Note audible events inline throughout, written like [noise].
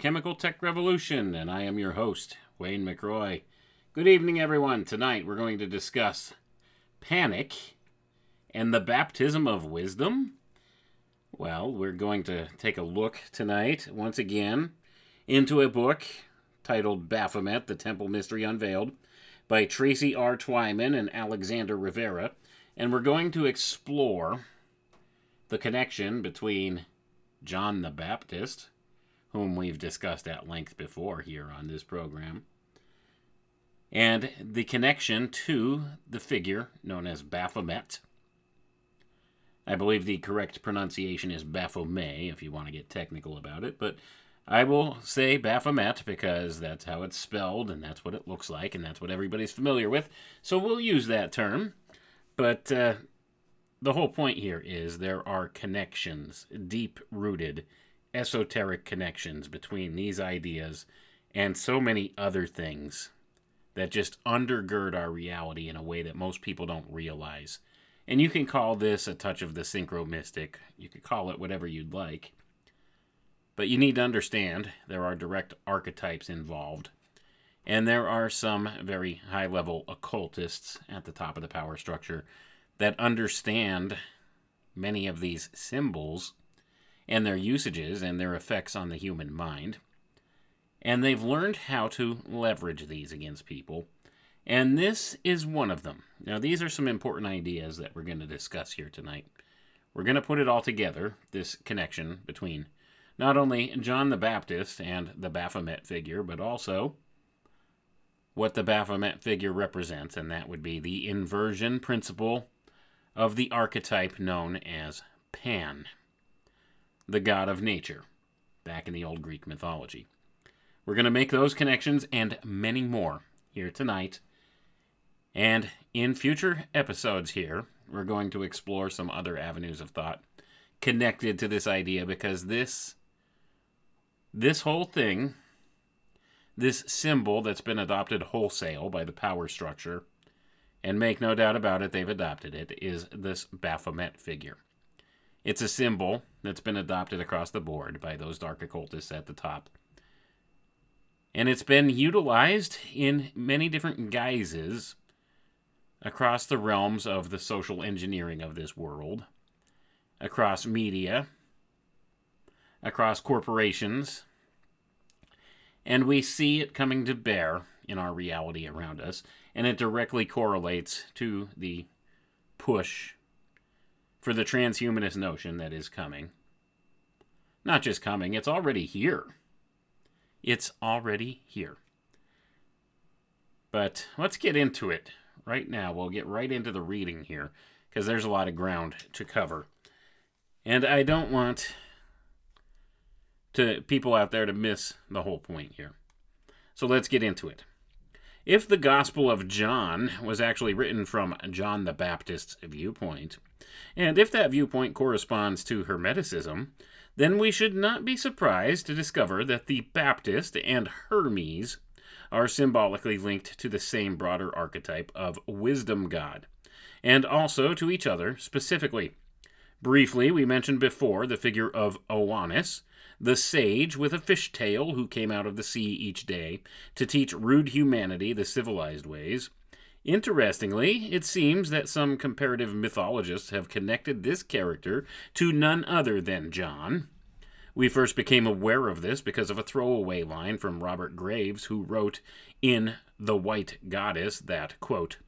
Alchemical Tech Revolution, and I am your host, Wayne McRoy. Good evening, everyone. Tonight we're going to discuss panic and the baptism of wisdom. Well, we're going to take a look tonight, once again, into a book titled Baphomet The Temple Mystery Unveiled by Tracy R. Twyman and Alexander Rivera. And we're going to explore the connection between John the Baptist, whom we've discussed at length before here on this program, and the connection to the figure known as Baphomet. I believe the correct pronunciation is Baphomet, if you want to get technical about it, but I will say Baphomet because that's how it's spelled and that's what it looks like and that's what everybody's familiar with. So we'll use that term. But uh, the whole point here is there are connections, deep rooted, esoteric connections between these ideas and so many other things that just undergird our reality in a way that most people don't realize. And you can call this a touch of the synchro mystic. You could call it whatever you'd like. But you need to understand there are direct archetypes involved. And there are some very high level occultists at the top of the power structure that understand many of these symbols and their usages and their effects on the human mind. And they've learned how to leverage these against people. And this is one of them. Now, these are some important ideas that we're going to discuss here tonight. We're going to put it all together, this connection between not only John the Baptist and the Baphomet figure, but also what the Baphomet figure represents, and that would be the inversion principle of the archetype known as Pan, the god of nature, back in the old Greek mythology. We're going to make those connections and many more here tonight. And in future episodes here, we're going to explore some other avenues of thought connected to this idea because this this whole thing this symbol that's been adopted wholesale by the power structure and make no doubt about it, they've adopted it, is this Baphomet figure. It's a symbol that's been adopted across the board by those dark occultists at the top. And it's been utilized in many different guises across the realms of the social engineering of this world, across media, across corporations, and we see it coming to bear in our reality around us and it directly correlates to the push for the transhumanist notion that is coming. Not just coming, it's already here. It's already here. But let's get into it right now. We'll get right into the reading here because there's a lot of ground to cover. And I don't want to people out there to miss the whole point here. So let's get into it. If the Gospel of John was actually written from John the Baptist's viewpoint, and if that viewpoint corresponds to Hermeticism, then we should not be surprised to discover that the Baptist and Hermes are symbolically linked to the same broader archetype of wisdom god, and also to each other specifically. Briefly, we mentioned before the figure of Oannes, the sage with a fish tail who came out of the sea each day to teach rude humanity the civilized ways. Interestingly, it seems that some comparative mythologists have connected this character to none other than John. We first became aware of this because of a throwaway line from Robert Graves, who wrote in The White Goddess that, quote,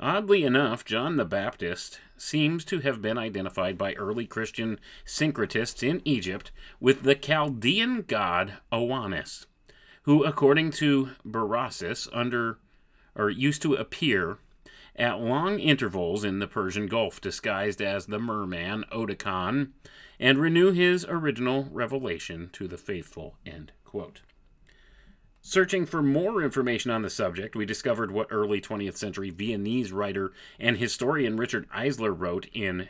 Oddly enough, John the Baptist seems to have been identified by early Christian syncretists in Egypt with the Chaldean god Oannes, who, according to Berossus, under or used to appear at long intervals in the Persian Gulf, disguised as the merman Oedicon, and renew his original revelation to the faithful. End quote. Searching for more information on the subject, we discovered what early 20th century Viennese writer and historian Richard Eisler wrote in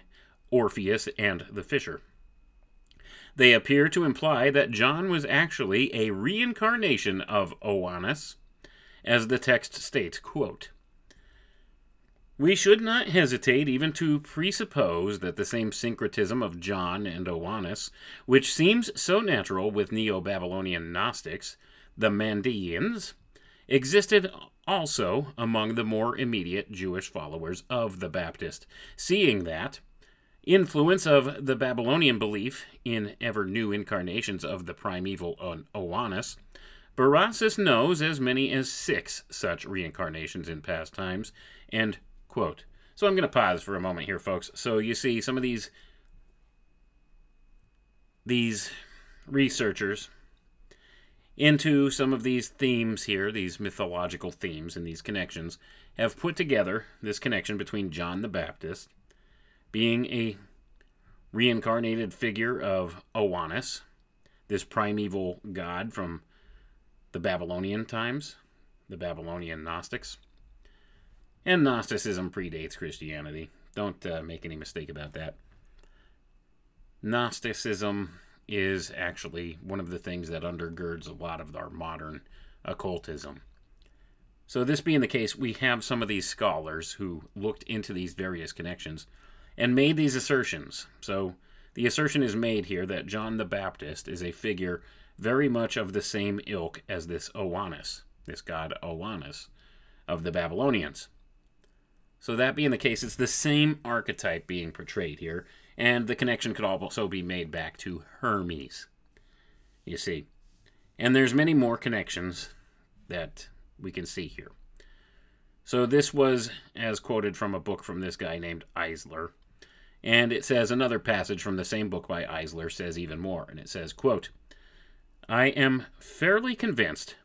Orpheus and the Fisher. They appear to imply that John was actually a reincarnation of Oannes, as the text states, quote, We should not hesitate even to presuppose that the same syncretism of John and Oannes, which seems so natural with Neo Babylonian Gnostics, the Mandaeans, existed also among the more immediate Jewish followers of the Baptist, seeing that influence of the Babylonian belief in ever new incarnations of the primeval Oannes, Berossus knows as many as six such reincarnations in past times, and quote. So I'm going to pause for a moment here, folks. So you see some of these these researchers into some of these themes here, these mythological themes and these connections, have put together this connection between John the Baptist being a reincarnated figure of Oannes, this primeval god from the Babylonian times, the Babylonian Gnostics, and Gnosticism predates Christianity. Don't uh, make any mistake about that. Gnosticism is actually one of the things that undergirds a lot of our modern occultism. So, this being the case, we have some of these scholars who looked into these various connections and made these assertions. So, the assertion is made here that John the Baptist is a figure very much of the same ilk as this Oannes, this god Oannes of the Babylonians. So, that being the case, it's the same archetype being portrayed here, and the connection could also be made back to Hermes. You see. And there's many more connections that we can see here. So, this was as quoted from a book from this guy named Eisler. And it says another passage from the same book by Eisler says even more. And it says, quote, I am fairly convinced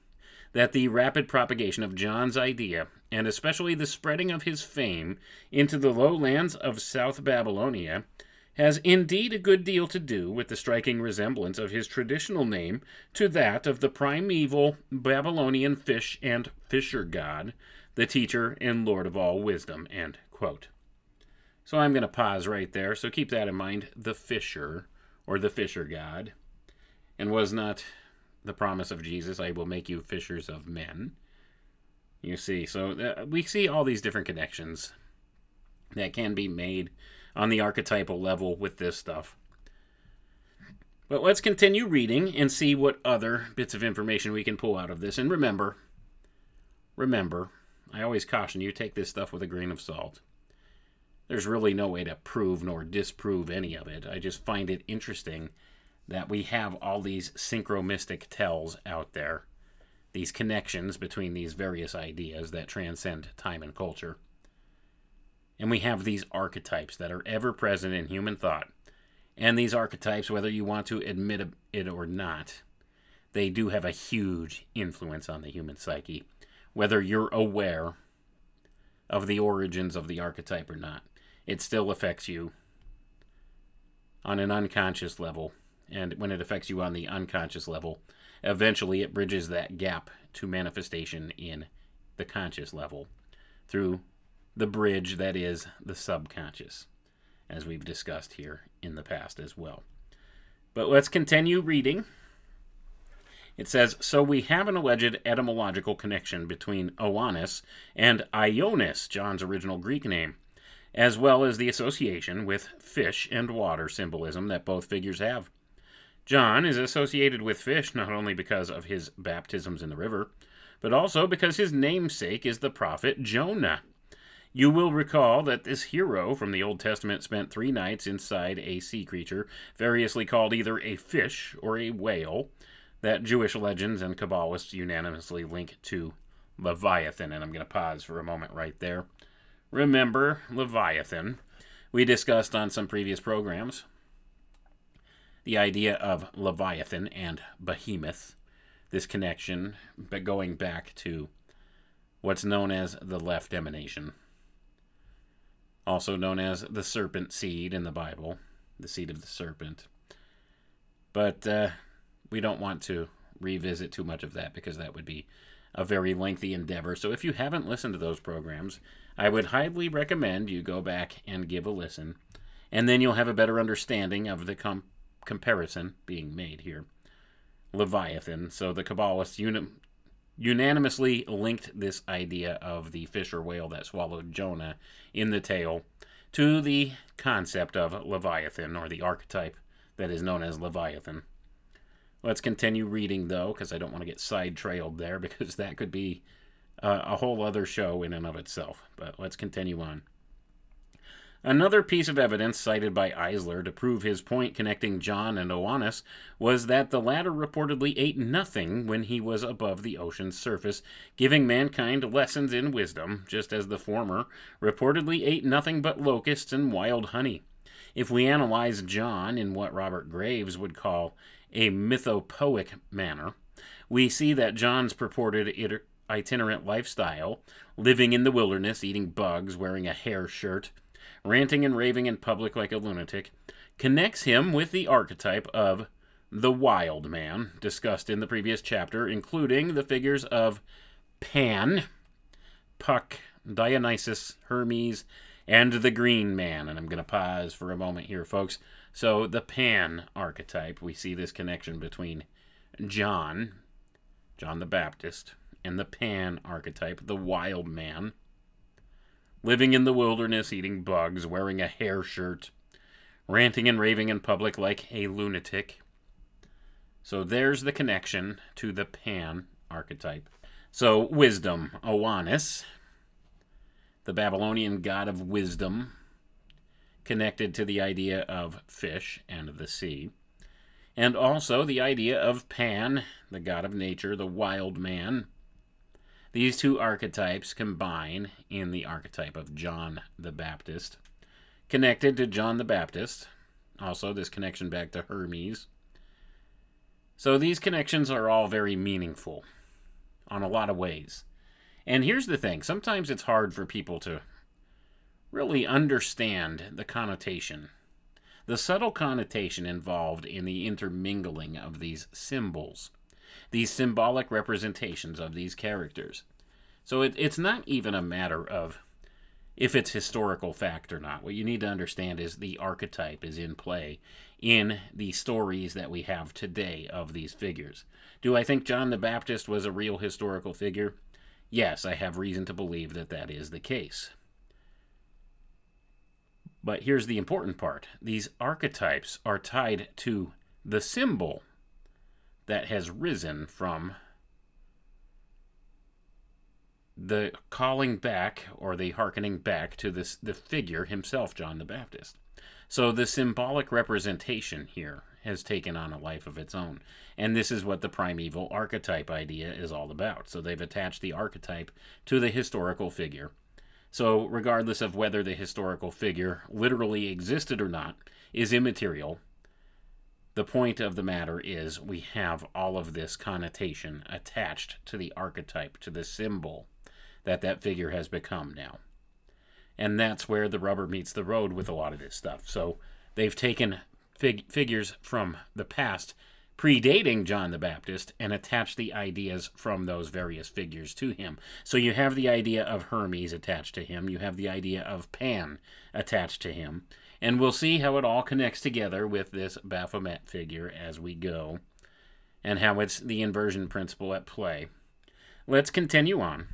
that the rapid propagation of John's idea and especially the spreading of his fame into the lowlands of South Babylonia, has indeed a good deal to do with the striking resemblance of his traditional name to that of the primeval Babylonian fish and fisher god, the teacher and lord of all wisdom. So I'm going to pause right there. So keep that in mind. The fisher, or the fisher god, and was not the promise of Jesus, I will make you fishers of men. You see, so uh, we see all these different connections that can be made on the archetypal level with this stuff. But let's continue reading and see what other bits of information we can pull out of this. And remember, remember, I always caution you take this stuff with a grain of salt. There's really no way to prove nor disprove any of it. I just find it interesting that we have all these synchromystic tells out there these connections between these various ideas that transcend time and culture. And we have these archetypes that are ever present in human thought. And these archetypes, whether you want to admit it or not, they do have a huge influence on the human psyche, whether you're aware of the origins of the archetype or not. It still affects you on an unconscious level. And when it affects you on the unconscious level, Eventually, it bridges that gap to manifestation in the conscious level through the bridge that is the subconscious, as we've discussed here in the past as well. But let's continue reading. It says, So we have an alleged etymological connection between Oannes and Ionis, John's original Greek name, as well as the association with fish and water symbolism that both figures have. John is associated with fish not only because of his baptisms in the river, but also because his namesake is the prophet Jonah. You will recall that this hero from the Old Testament spent three nights inside a sea creature, variously called either a fish or a whale, that Jewish legends and Kabbalists unanimously link to Leviathan. And I'm going to pause for a moment right there. Remember Leviathan. We discussed on some previous programs the idea of Leviathan and Behemoth, this connection, but going back to what's known as the left emanation, also known as the serpent seed in the Bible, the seed of the serpent. But uh, we don't want to revisit too much of that because that would be a very lengthy endeavor. So if you haven't listened to those programs, I would highly recommend you go back and give a listen, and then you'll have a better understanding of the com- comparison being made here. Leviathan. So the Kabbalists uni- unanimously linked this idea of the fish or whale that swallowed Jonah in the tale to the concept of Leviathan, or the archetype that is known as Leviathan. Let's continue reading, though, because I don't want to get sidetrailed there, [laughs] because that could be uh, a whole other show in and of itself. But let's continue on. Another piece of evidence cited by Eisler to prove his point connecting John and Oannes was that the latter reportedly ate nothing when he was above the ocean's surface, giving mankind lessons in wisdom, just as the former reportedly ate nothing but locusts and wild honey. If we analyze John in what Robert Graves would call a mythopoeic manner, we see that John's purported itinerant lifestyle, living in the wilderness, eating bugs, wearing a hair shirt, ranting and raving in public like a lunatic, connects him with the archetype of the wild man discussed in the previous chapter, including the figures of Pan, Puck, Dionysus, Hermes, and the Green Man. And I'm going to pause for a moment here, folks. So, the Pan archetype, we see this connection between John, John the Baptist, and the Pan archetype, the wild man living in the wilderness, eating bugs, wearing a hair shirt, ranting and raving in public like a lunatic. So there's the connection to the Pan archetype. So, wisdom, Oannes, the Babylonian god of wisdom, connected to the idea of fish and the sea, and also the idea of Pan, the god of nature, the wild man, these two archetypes combine in the archetype of John the Baptist, connected to John the Baptist. Also, this connection back to Hermes. So, these connections are all very meaningful on a lot of ways. And here's the thing sometimes it's hard for people to really understand the connotation, the subtle connotation involved in the intermingling of these symbols these symbolic representations of these characters. So it, it's not even a matter of if it's historical fact or not. What you need to understand is the archetype is in play in the stories that we have today of these figures. Do I think John the Baptist was a real historical figure? Yes, I have reason to believe that that is the case. But here's the important part these archetypes are tied to the symbol that has risen from the calling back or the hearkening back to this the figure himself, John the Baptist. So the symbolic representation here has taken on a life of its own. And this is what the primeval archetype idea is all about. So they've attached the archetype to the historical figure. So, regardless of whether the historical figure literally existed or not, is immaterial the point of the matter is we have all of this connotation attached to the archetype, to the symbol that that figure has become now. And that's where the rubber meets the road with a lot of this stuff. So they've taken fig- figures from the past predating John the Baptist and attached the ideas from those various figures to him. So you have the idea of Hermes attached to him, you have the idea of Pan attached to him, and we'll see how it all connects together with this Baphomet figure as we go, and how it's the inversion principle at play. Let's continue on.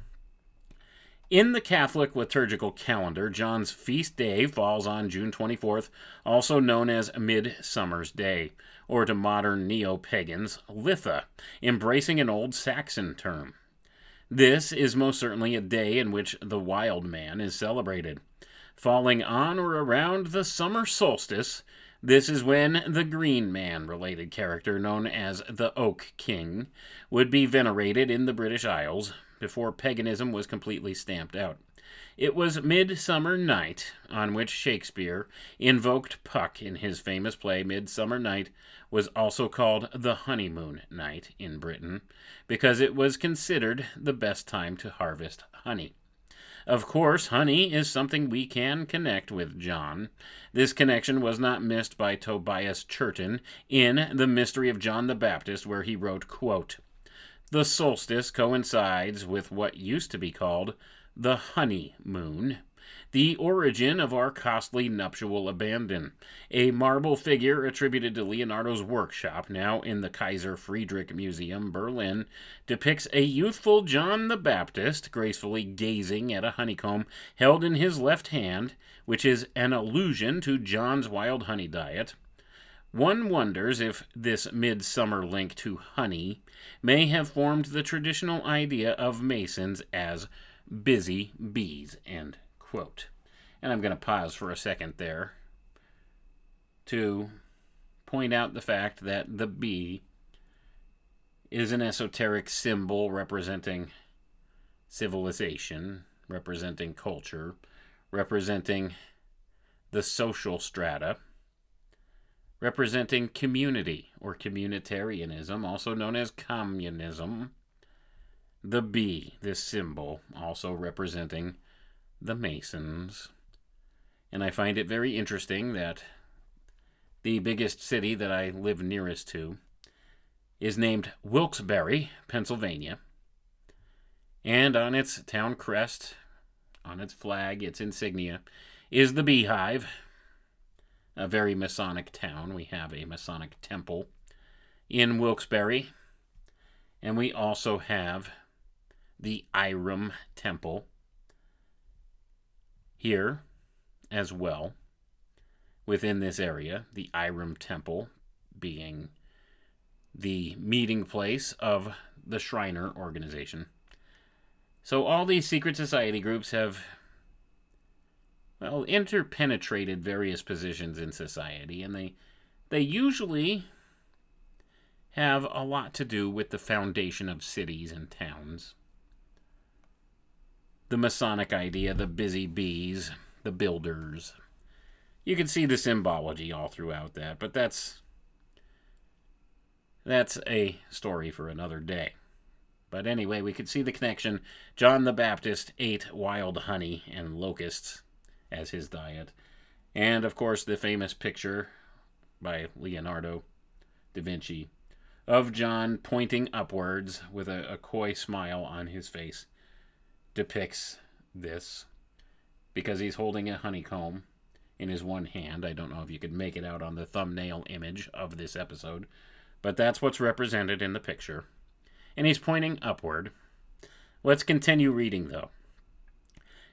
In the Catholic liturgical calendar, John's feast day falls on June 24th, also known as Midsummer's Day, or to modern neo pagans, Litha, embracing an old Saxon term. This is most certainly a day in which the wild man is celebrated falling on or around the summer solstice. This is when the Green Man related character, known as the Oak King, would be venerated in the British Isles before paganism was completely stamped out. It was Midsummer Night on which Shakespeare invoked Puck in his famous play Midsummer Night was also called the honeymoon night in Britain because it was considered the best time to harvest honey. Of course, honey is something we can connect with John. This connection was not missed by Tobias Churton in The Mystery of John the Baptist, where he wrote, quote, The solstice coincides with what used to be called the honeymoon. The origin of our costly nuptial abandon. A marble figure attributed to Leonardo's workshop, now in the Kaiser Friedrich Museum, Berlin, depicts a youthful John the Baptist gracefully gazing at a honeycomb held in his left hand, which is an allusion to John's wild honey diet. One wonders if this midsummer link to honey may have formed the traditional idea of Masons as busy bees. End quote. And I'm going to pause for a second there to point out the fact that the bee is an esoteric symbol representing civilization, representing culture, representing the social strata, representing community or communitarianism, also known as communism. The bee, this symbol, also representing the Masons. And I find it very interesting that the biggest city that I live nearest to is named Wilkes-Barre, Pennsylvania. And on its town crest, on its flag, its insignia, is the beehive. A very Masonic town. We have a Masonic temple in Wilkes-Barre. And we also have the Irem Temple here as well within this area, the Irem Temple being the meeting place of the Shriner organization. So all these secret society groups have well interpenetrated various positions in society and they they usually have a lot to do with the foundation of cities and towns the Masonic idea, the busy bees, the builders. You can see the symbology all throughout that, but that's that's a story for another day. But anyway, we could see the connection. John the Baptist ate wild honey and locusts as his diet. And of course, the famous picture by Leonardo da Vinci of John pointing upwards with a, a coy smile on his face depicts this because he's holding a honeycomb in his one hand. I don't know if you could make it out on the thumbnail image of this episode, but that's what's represented in the picture. And he's pointing upward. Let's continue reading, though.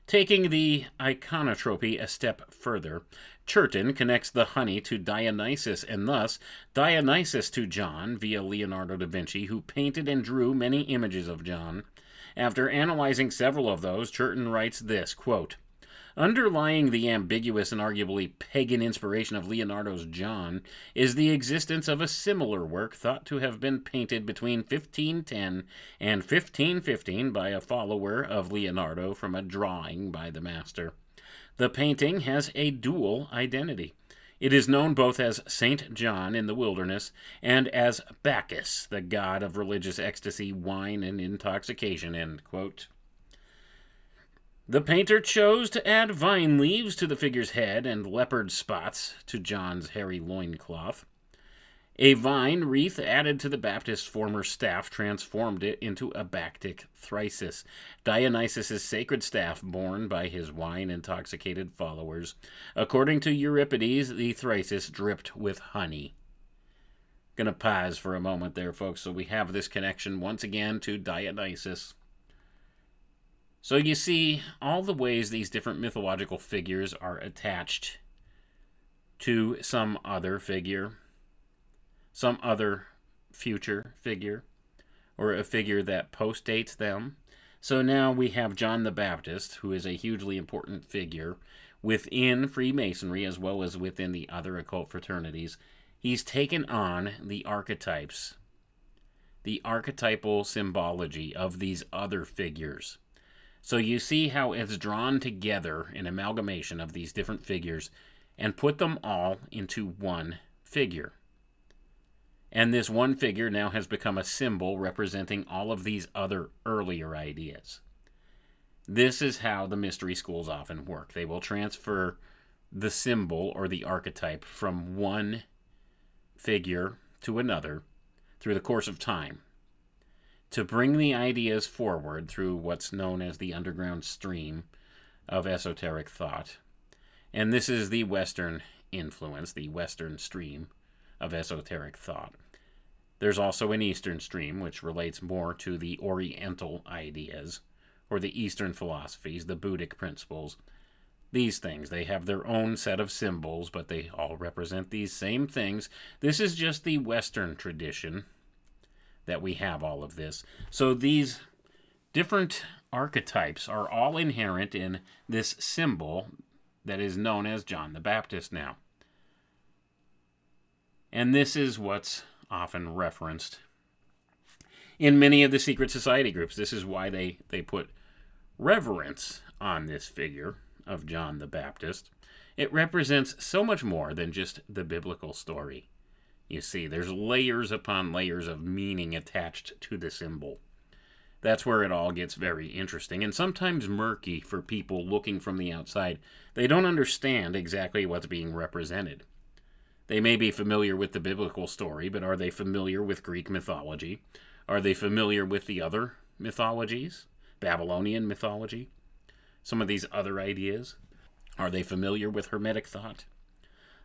Taking the iconotropy a step further, Churton connects the honey to Dionysus, and thus Dionysus to John via Leonardo da Vinci, who painted and drew many images of John. After analyzing several of those, Churton writes this quote, Underlying the ambiguous and arguably pagan inspiration of Leonardo's John is the existence of a similar work thought to have been painted between 1510 and 1515 by a follower of Leonardo from a drawing by the master. The painting has a dual identity. It is known both as Saint John in the wilderness and as Bacchus, the god of religious ecstasy, wine, and intoxication. The painter chose to add vine leaves to the figure's head and leopard spots to John's hairy loincloth. A vine wreath added to the Baptist's former staff transformed it into a Bacchic thyrsus, Dionysus's sacred staff borne by his wine-intoxicated followers. According to Euripides, the thyrsus dripped with honey. Gonna pause for a moment there, folks, so we have this connection once again to Dionysus. So you see all the ways these different mythological figures are attached to some other figure some other future figure or a figure that postdates them. So now we have John the Baptist, who is a hugely important figure within Freemasonry as well as within the other occult fraternities. He's taken on the archetypes, the archetypal symbology of these other figures. So you see how it's drawn together an amalgamation of these different figures and put them all into one figure. And this one figure now has become a symbol representing all of these other earlier ideas. This is how the mystery schools often work. They will transfer the symbol or the archetype from one figure to another through the course of time to bring the ideas forward through what's known as the underground stream of esoteric thought. And this is the Western influence, the Western stream of esoteric thought. There's also an Eastern stream, which relates more to the Oriental ideas, or the Eastern philosophies, the Buddhic principles. These things, they have their own set of symbols, but they all represent these same things. This is just the Western tradition that we have all of this. So these different archetypes are all inherent in this symbol that is known as John the Baptist now. And this is what's often referenced in many of the secret society groups. This is why they, they put reverence on this figure of John the Baptist. It represents so much more than just the biblical story. You see, there's layers upon layers of meaning attached to the symbol. That's where it all gets very interesting and sometimes murky for people looking from the outside. They don't understand exactly what's being represented. They may be familiar with the biblical story, but are they familiar with Greek mythology? Are they familiar with the other mythologies? Babylonian mythology? Some of these other ideas? Are they familiar with Hermetic thought?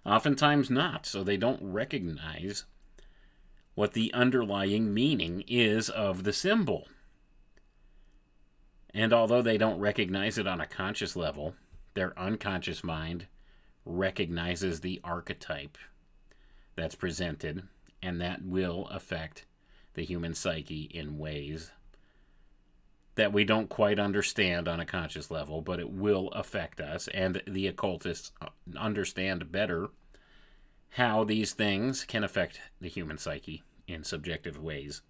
Oftentimes not, so they don't recognize what the underlying meaning is of the symbol. And although they don't recognize it on a conscious level, their unconscious mind recognizes the archetype that's presented, and that will affect the human psyche in ways that we don't quite understand on a conscious level, but it will affect us, and the occultists uh, understand better how these things can affect the human psyche in subjective ways,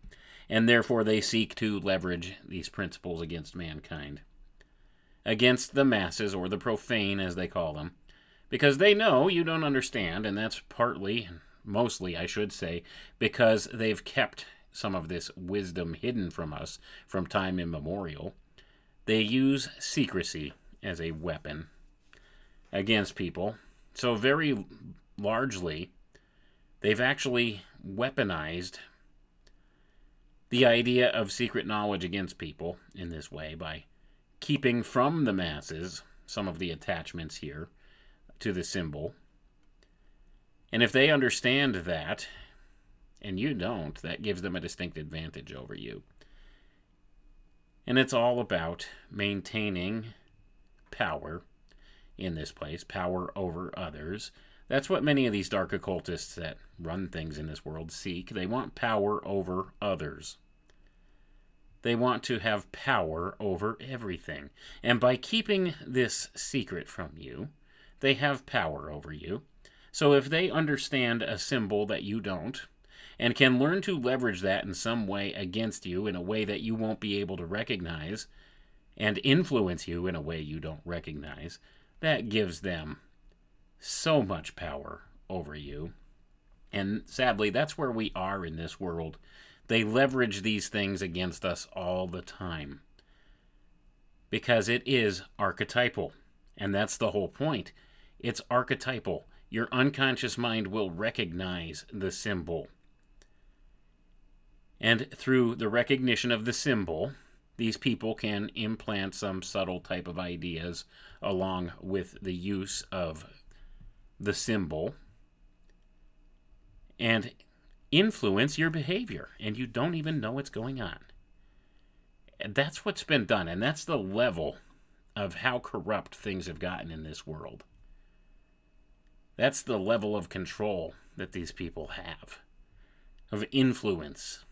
and therefore they seek to leverage these principles against mankind, against the masses, or the profane as they call them, because they know you don't understand, and that's partly, mostly, I should say, because they've kept some of this wisdom hidden from us from time immemorial, they use secrecy as a weapon against people. So, very largely, they've actually weaponized the idea of secret knowledge against people in this way by keeping from the masses some of the attachments here to the symbol. And if they understand that and you don't, that gives them a distinct advantage over you. And it's all about maintaining power in this place, power over others. That's what many of these dark occultists that run things in this world seek. They want power over others. They want to have power over everything. And by keeping this secret from you, they have power over you. So if they understand a symbol that you don't, and can learn to leverage that in some way against you in a way that you won't be able to recognize and influence you in a way you don't recognize, that gives them so much power over you. And sadly, that's where we are in this world. They leverage these things against us all the time because it is archetypal. And that's the whole point. It's archetypal. Your unconscious mind will recognize the symbol. And through the recognition of the symbol, these people can implant some subtle type of ideas along with the use of the symbol and influence your behavior, and you don't even know what's going on. And that's what's been done, and that's the level of how corrupt things have gotten in this world. That's the level of control that these people have, of influence.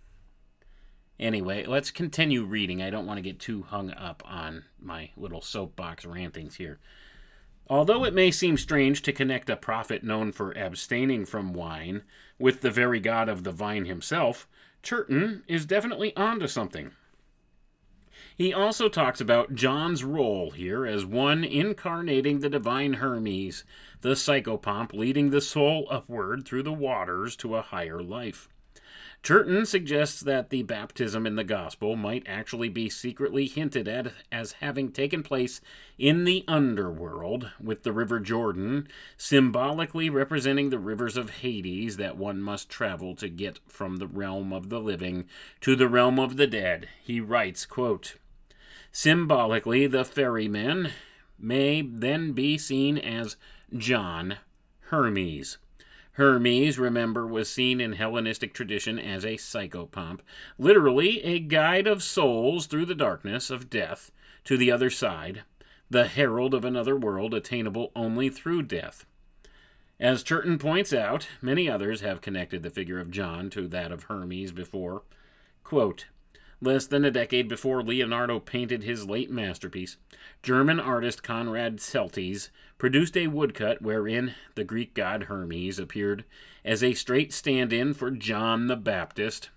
Anyway, let's continue reading. I don't want to get too hung up on my little soapbox rantings here. Although it may seem strange to connect a prophet known for abstaining from wine with the very god of the vine himself, Churton is definitely onto something. He also talks about John's role here as one incarnating the divine Hermes, the psychopomp leading the soul upward through the waters to a higher life. Churton suggests that the baptism in the gospel might actually be secretly hinted at as having taken place in the underworld, with the River Jordan symbolically representing the rivers of Hades that one must travel to get from the realm of the living to the realm of the dead. He writes, quote, Symbolically, the ferryman may then be seen as John Hermes. Hermes, remember, was seen in Hellenistic tradition as a psychopomp, literally a guide of souls through the darkness of death to the other side, the herald of another world attainable only through death. As Churton points out, many others have connected the figure of John to that of Hermes before. Quote, Less than a decade before Leonardo painted his late masterpiece, German artist Conrad Celtes produced a woodcut wherein the Greek god Hermes appeared as a straight stand in for John the Baptist.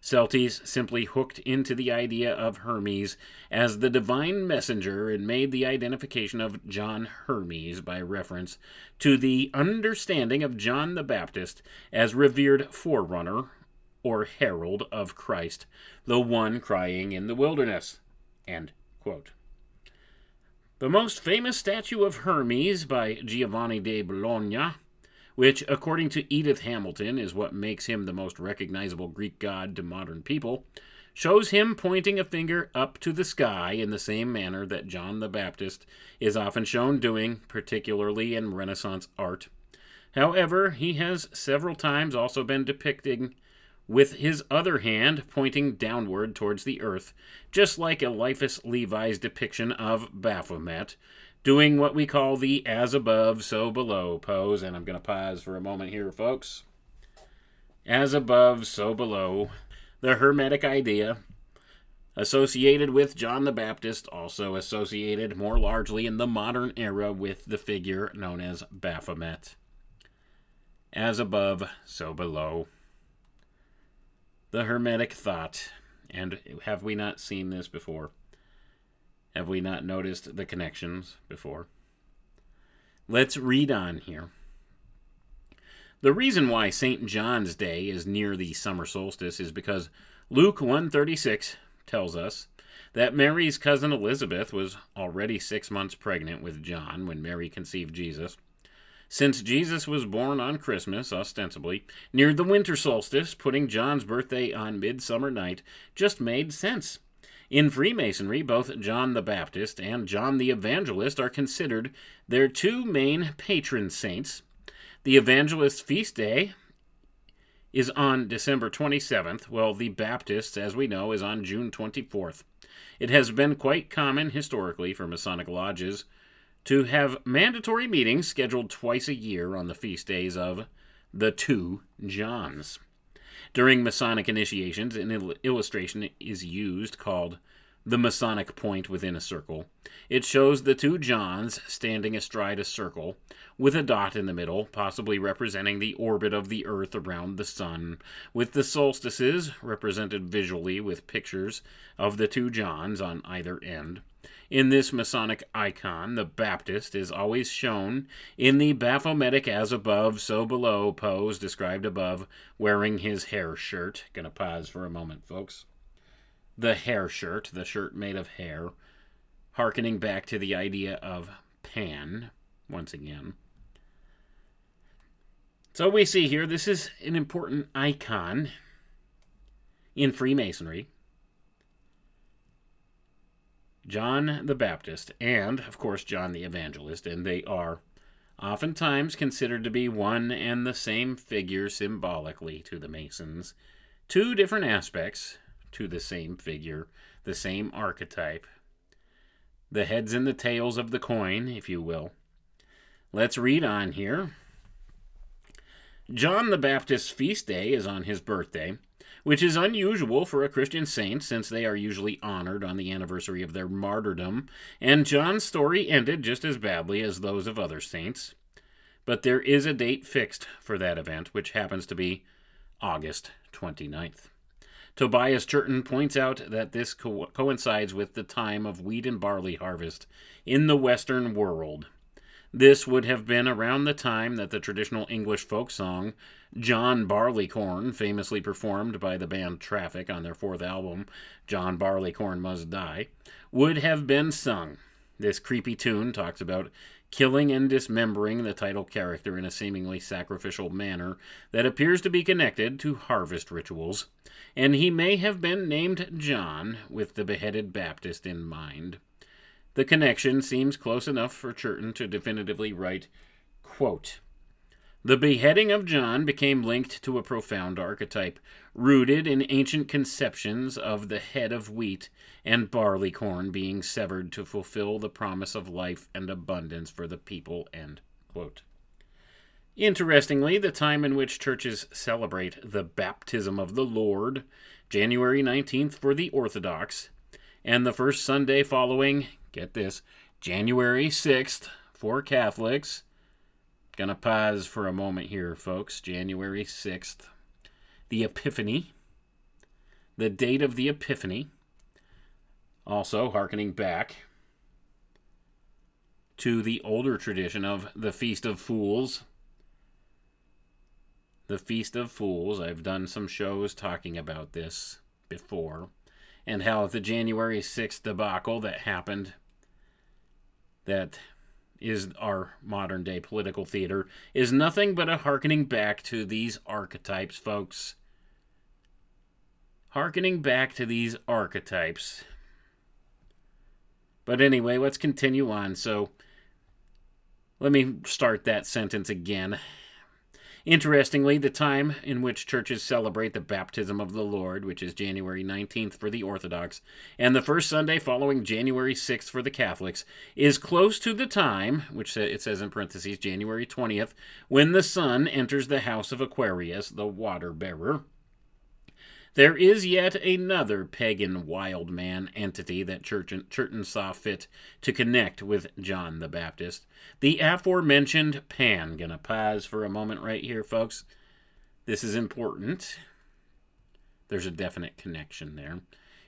Celtes simply hooked into the idea of Hermes as the divine messenger and made the identification of John Hermes by reference to the understanding of John the Baptist as revered forerunner or herald of Christ, the one crying in the wilderness. The most famous statue of Hermes by Giovanni de Bologna, which, according to Edith Hamilton, is what makes him the most recognizable Greek god to modern people, shows him pointing a finger up to the sky in the same manner that John the Baptist is often shown doing, particularly in Renaissance art. However, he has several times also been depicting with his other hand pointing downward towards the earth, just like Eliphas Levi's depiction of Baphomet, doing what we call the as above, so below pose. And I'm going to pause for a moment here, folks. As above, so below. The Hermetic idea, associated with John the Baptist, also associated more largely in the modern era with the figure known as Baphomet. As above, so below the Hermetic thought. And have we not seen this before? Have we not noticed the connections before? Let's read on here. The reason why St. John's Day is near the summer solstice is because Luke 136 tells us that Mary's cousin Elizabeth was already 6 months pregnant with John when Mary conceived Jesus. Since Jesus was born on Christmas, ostensibly, near the winter solstice, putting John's birthday on Midsummer Night just made sense. In Freemasonry, both John the Baptist and John the Evangelist are considered their two main patron saints. The Evangelist's feast day is on December 27th, while the Baptist's, as we know, is on June 24th. It has been quite common historically for Masonic lodges to have mandatory meetings scheduled twice a year on the feast days of the two Johns. During Masonic initiations, an il- illustration is used called the Masonic point within a circle. It shows the two Johns standing astride a circle, with a dot in the middle, possibly representing the orbit of the Earth around the Sun, with the solstices represented visually with pictures of the two Johns on either end. In this Masonic icon, the Baptist is always shown in the Baphometic as above, so below pose described above, wearing his hair shirt. Gonna pause for a moment, folks. The hair shirt, the shirt made of hair, harkening back to the idea of Pan, once again. So we see here, this is an important icon in Freemasonry. John the Baptist and, of course, John the Evangelist, and they are oftentimes considered to be one and the same figure symbolically to the Masons. Two different aspects to the same figure, the same archetype. The heads and the tails of the coin, if you will. Let's read on here. John the Baptist's feast day is on his birthday which is unusual for a Christian saint since they are usually honored on the anniversary of their martyrdom, and John's story ended just as badly as those of other saints. But there is a date fixed for that event, which happens to be August 29th. Tobias Churton points out that this co- coincides with the time of wheat and barley harvest in the Western world. This would have been around the time that the traditional English folk song John Barleycorn, famously performed by the band Traffic on their fourth album, John Barleycorn Must Die, would have been sung. This creepy tune talks about killing and dismembering the title character in a seemingly sacrificial manner that appears to be connected to harvest rituals, and he may have been named John with the beheaded Baptist in mind. The connection seems close enough for Churton to definitively write, quote, the beheading of John became linked to a profound archetype, rooted in ancient conceptions of the head of wheat and barley corn being severed to fulfill the promise of life and abundance for the people. Interestingly, the time in which churches celebrate the baptism of the Lord, January 19th for the Orthodox, and the first Sunday following, get this, January 6th for Catholics, Gonna pause for a moment here, folks. January 6th. The Epiphany. The date of the Epiphany. Also, hearkening back to the older tradition of the Feast of Fools. The Feast of Fools. I've done some shows talking about this before. And how the January 6th debacle that happened that is our modern day political theater is nothing but a harkening back to these archetypes, folks. Harkening back to these archetypes. But anyway, let's continue on. So, let me start that sentence again. Interestingly, the time in which churches celebrate the baptism of the Lord, which is January 19th for the Orthodox, and the first Sunday following January 6th for the Catholics, is close to the time, which it says in parentheses, January 20th, when the sun enters the house of Aquarius, the water bearer. There is yet another pagan wild man entity that Churton saw fit to connect with John the Baptist. The aforementioned Pan. Gonna pause for a moment right here, folks. This is important. There's a definite connection there.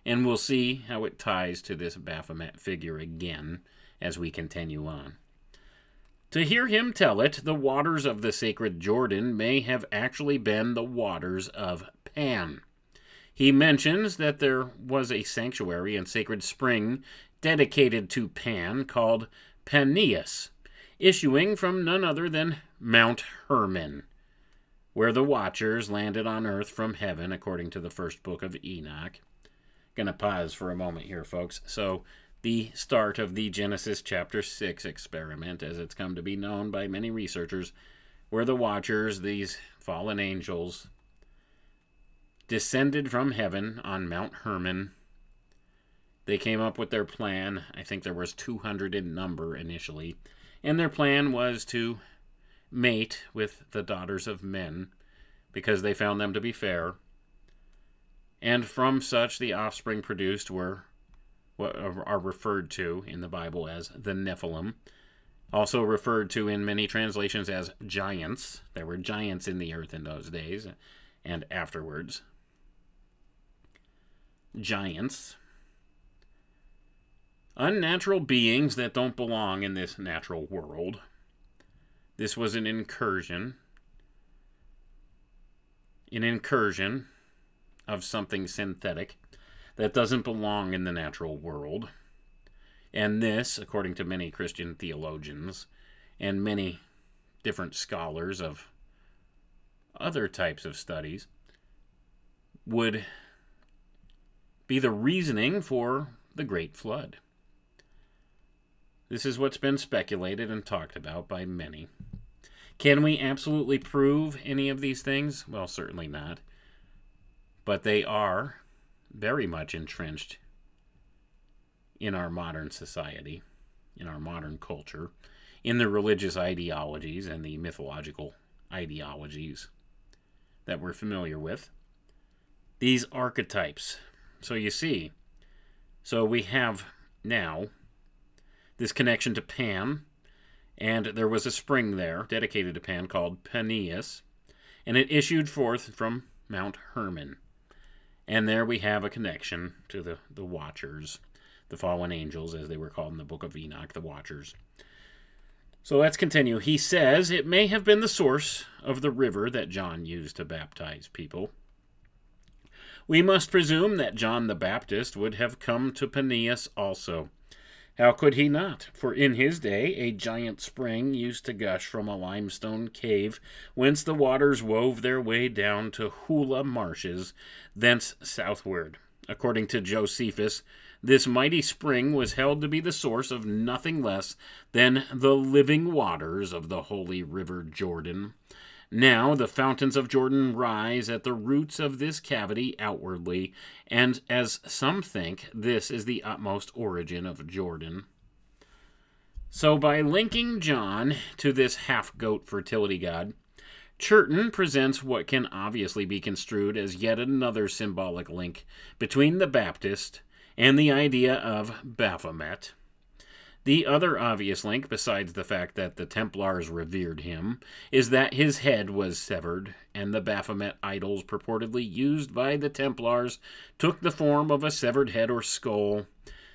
And we'll see how it ties to this Baphomet figure again as we continue on. To hear him tell it, the waters of the sacred Jordan may have actually been the waters of Pan. He mentions that there was a sanctuary and sacred spring dedicated to Pan called Paneas, issuing from none other than Mount Hermon, where the Watchers landed on earth from heaven, according to the first book of Enoch. Gonna pause for a moment here, folks. So, the start of the Genesis chapter 6 experiment, as it's come to be known by many researchers, where the Watchers, these fallen angels, descended from heaven on Mount Hermon. They came up with their plan. I think there was 200 in number initially. And their plan was to mate with the daughters of men because they found them to be fair. And from such the offspring produced were what are referred to in the Bible as the Nephilim, also referred to in many translations as giants. There were giants in the earth in those days and afterwards giants, unnatural beings that don't belong in this natural world. This was an incursion, an incursion of something synthetic that doesn't belong in the natural world. And this, according to many Christian theologians and many different scholars of other types of studies, would be the reasoning for the Great Flood. This is what's been speculated and talked about by many. Can we absolutely prove any of these things? Well, certainly not. But they are very much entrenched in our modern society, in our modern culture, in the religious ideologies and the mythological ideologies that we're familiar with. These archetypes so you see, so we have now this connection to Pan, and there was a spring there dedicated to Pan called Paneas, and it issued forth from Mount Hermon. And there we have a connection to the, the Watchers, the fallen angels, as they were called in the book of Enoch, the Watchers. So let's continue. He says it may have been the source of the river that John used to baptize people. We must presume that John the Baptist would have come to Paneas also. How could he not? For in his day a giant spring used to gush from a limestone cave, whence the waters wove their way down to Hula marshes, thence southward. According to Josephus, this mighty spring was held to be the source of nothing less than the living waters of the holy river Jordan. Now the fountains of Jordan rise at the roots of this cavity outwardly, and as some think, this is the utmost origin of Jordan. So, by linking John to this half goat fertility god, Churton presents what can obviously be construed as yet another symbolic link between the Baptist and the idea of Baphomet. The other obvious link, besides the fact that the Templars revered him, is that his head was severed, and the Baphomet idols purportedly used by the Templars took the form of a severed head or skull.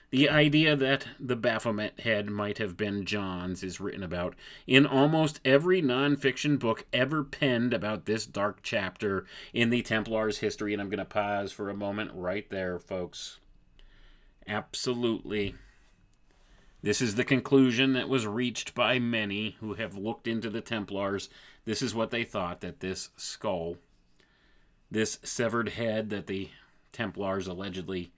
The idea that the Baphomet head might have been John's is written about in almost every nonfiction book ever penned about this dark chapter in the Templars' history, and I'm going to pause for a moment right there, folks. Absolutely. This is the conclusion that was reached by many who have looked into the Templars. This is what they thought that this skull, this severed head that the Templars allegedly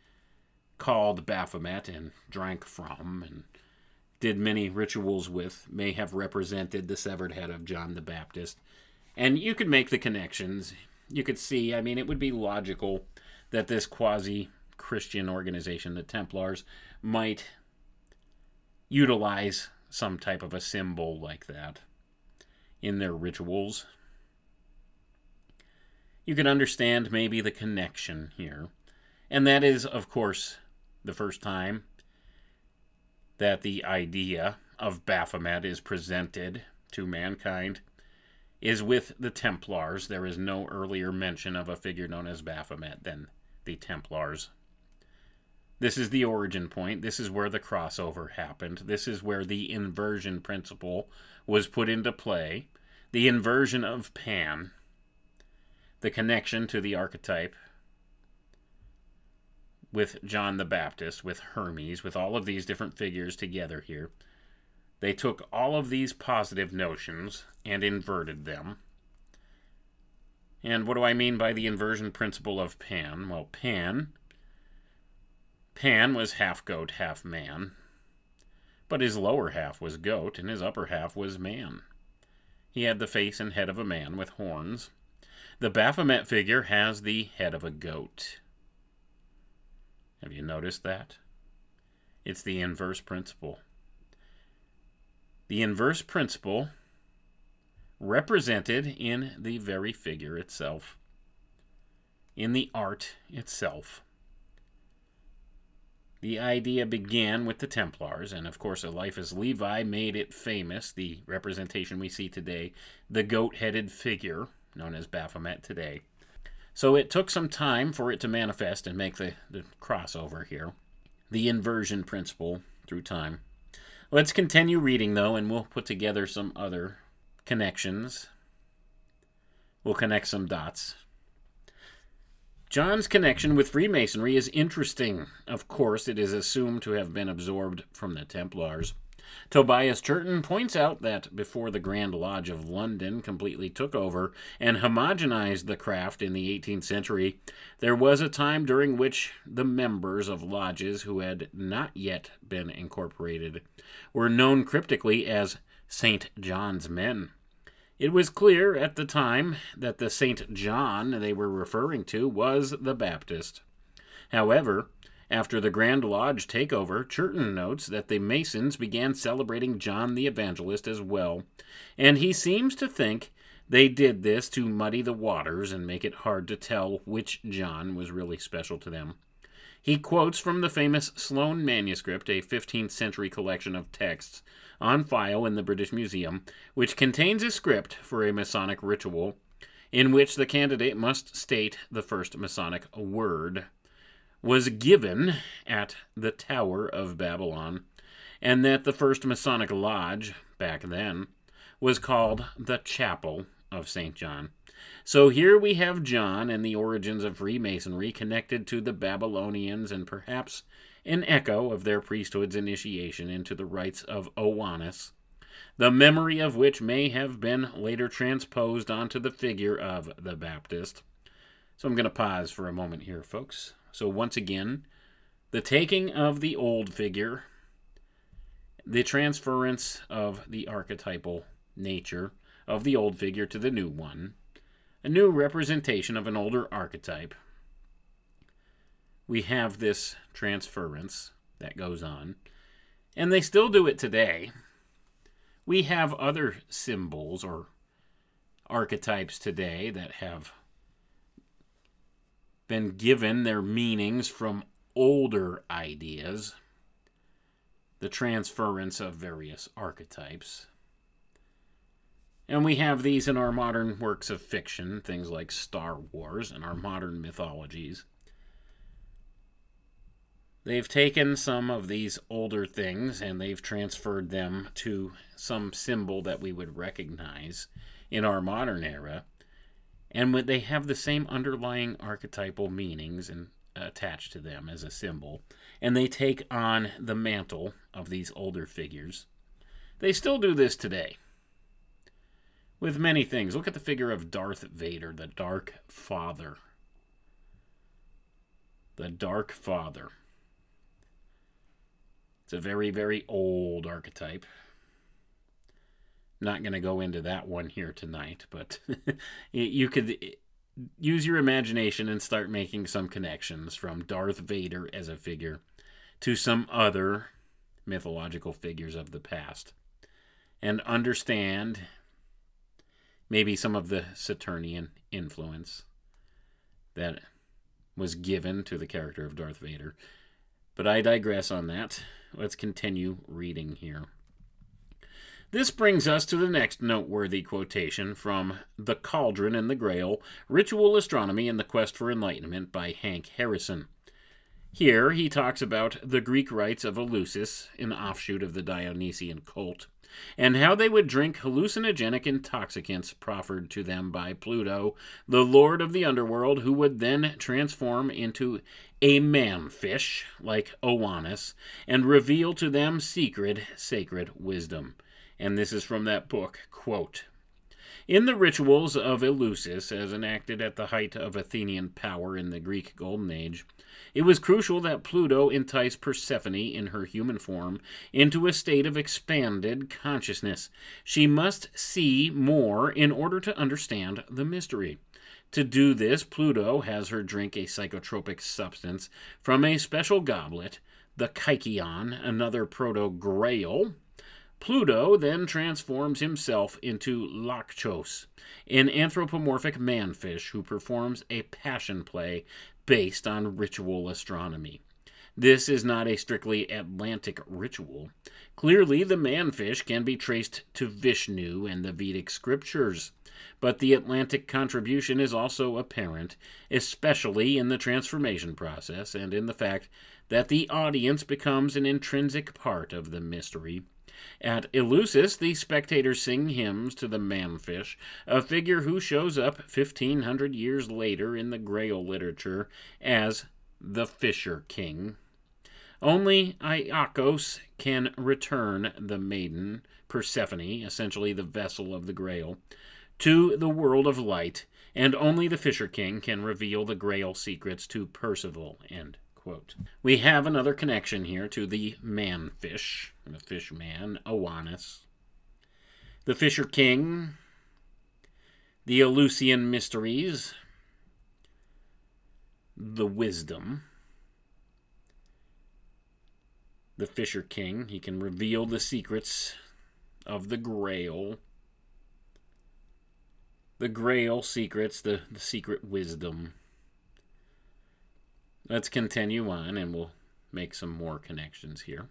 called Baphomet and drank from and did many rituals with, may have represented the severed head of John the Baptist. And you could make the connections. You could see, I mean, it would be logical that this quasi Christian organization, the Templars, might utilize some type of a symbol like that in their rituals. You can understand maybe the connection here. And that is, of course, the first time that the idea of Baphomet is presented to mankind is with the Templars. There is no earlier mention of a figure known as Baphomet than the Templars. This is the origin point. This is where the crossover happened. This is where the inversion principle was put into play. The inversion of Pan, the connection to the archetype with John the Baptist, with Hermes, with all of these different figures together here. They took all of these positive notions and inverted them. And what do I mean by the inversion principle of Pan? Well, Pan Pan was half goat, half man. But his lower half was goat, and his upper half was man. He had the face and head of a man with horns. The Baphomet figure has the head of a goat. Have you noticed that? It's the inverse principle. The inverse principle represented in the very figure itself, in the art itself. The idea began with the Templars, and of course, Eliphas Levi made it famous, the representation we see today, the goat headed figure, known as Baphomet today. So it took some time for it to manifest and make the, the crossover here, the inversion principle through time. Let's continue reading, though, and we'll put together some other connections. We'll connect some dots. John's connection with Freemasonry is interesting. Of course, it is assumed to have been absorbed from the Templars. Tobias Churton points out that before the Grand Lodge of London completely took over and homogenized the craft in the 18th century, there was a time during which the members of lodges who had not yet been incorporated were known cryptically as St. John's Men. It was clear at the time that the St. John they were referring to was the Baptist. However, after the Grand Lodge takeover, Churton notes that the Masons began celebrating John the Evangelist as well, and he seems to think they did this to muddy the waters and make it hard to tell which John was really special to them. He quotes from the famous Sloane manuscript, a 15th century collection of texts on file in the British Museum, which contains a script for a Masonic ritual in which the candidate must state the first Masonic word, was given at the Tower of Babylon, and that the first Masonic lodge, back then, was called the Chapel of St. John. So here we have John and the origins of Freemasonry connected to the Babylonians and perhaps an echo of their priesthood's initiation into the rites of Oannes, the memory of which may have been later transposed onto the figure of the Baptist. So I'm going to pause for a moment here, folks. So once again, the taking of the old figure, the transference of the archetypal nature of the old figure to the new one, a new representation of an older archetype. We have this transference that goes on, and they still do it today. We have other symbols or archetypes today that have been given their meanings from older ideas, the transference of various archetypes. And we have these in our modern works of fiction, things like Star Wars and our modern mythologies. They've taken some of these older things and they've transferred them to some symbol that we would recognize in our modern era. And they have the same underlying archetypal meanings and attached to them as a symbol. And they take on the mantle of these older figures. They still do this today with many things. Look at the figure of Darth Vader, the Dark Father. The Dark Father. It's a very, very old archetype. Not going to go into that one here tonight, but [laughs] you could eh, use your imagination and start making some connections from Darth Vader as a figure to some other mythological figures of the past and understand maybe some of the Saturnian influence that was given to the character of Darth Vader. But I digress on that. Let's continue reading here. This brings us to the next noteworthy quotation from The Cauldron and the Grail Ritual Astronomy and the Quest for Enlightenment by Hank Harrison. Here he talks about the Greek rites of Eleusis, an offshoot of the Dionysian cult, and how they would drink hallucinogenic intoxicants proffered to them by Pluto, the lord of the underworld, who would then transform into a man-fish like Oannes and reveal to them secret, sacred wisdom. And this is from that book, quote, in the rituals of Eleusis, as enacted at the height of Athenian power in the Greek Golden Age, it was crucial that Pluto entice Persephone in her human form into a state of expanded consciousness. She must see more in order to understand the mystery. To do this, Pluto has her drink a psychotropic substance from a special goblet, the Kykeon, another proto grail. Pluto then transforms himself into Iacchos, an anthropomorphic manfish who performs a passion play based on ritual astronomy. This is not a strictly Atlantic ritual. Clearly, the manfish can be traced to Vishnu and the Vedic scriptures, but the Atlantic contribution is also apparent, especially in the transformation process and in the fact that the audience becomes an intrinsic part of the mystery at Eleusis, the spectators sing hymns to the manfish, a figure who shows up 1500 years later in the Grail literature as the Fisher King. Only Iacchos can return the maiden, Persephone, essentially the vessel of the Grail, to the world of light, and only the Fisher King can reveal the Grail secrets to Percival. End quote. We have another connection here to the man-fish, the fish man, Oannes, the Fisher King, the Eleusinian mysteries, the wisdom, the Fisher King. He can reveal the secrets of the Grail. The Grail secrets, the, the secret wisdom. Let's continue on and we'll make some more connections here.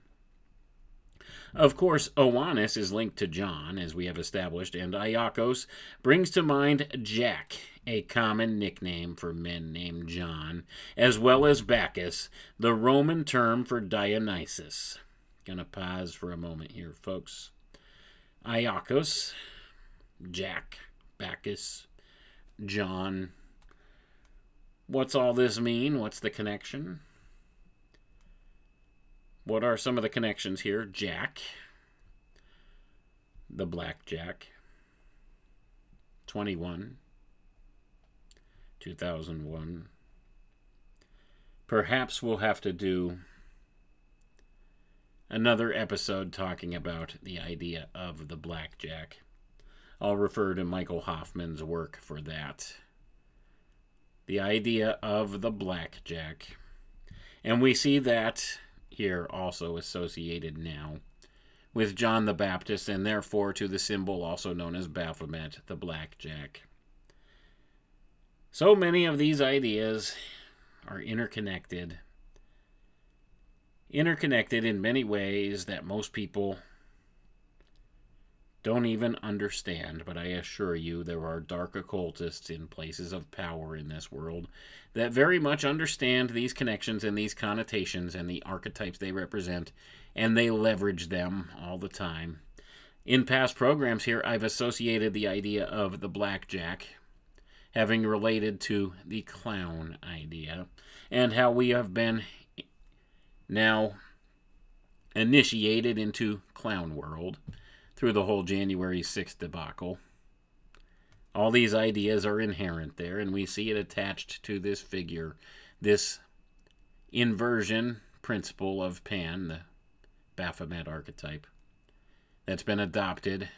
Of course, Oannes is linked to John, as we have established, and Iacchos brings to mind Jack, a common nickname for men named John, as well as Bacchus, the Roman term for Dionysus. Gonna pause for a moment here, folks. Iacchos, Jack, Bacchus, John, What's all this mean? What's the connection? What are some of the connections here? Jack. The Blackjack. 21. 2001. perhaps we'll have to do another episode talking about the idea of the blackjack. I'll refer to Michael Hoffman's work for that. The idea of the blackjack. And we see that here also associated now with John the Baptist and therefore to the symbol also known as Baphomet, the blackjack. So many of these ideas are interconnected. Interconnected in many ways that most people don't even understand, but I assure you there are dark occultists in places of power in this world that very much understand these connections and these connotations and the archetypes they represent, and they leverage them all the time. In past programs here, I've associated the idea of the blackjack having related to the clown idea, and how we have been now initiated into clown world through the whole January 6th debacle. All these ideas are inherent there, and we see it attached to this figure, this inversion principle of Pan, the Baphomet archetype, that's been adopted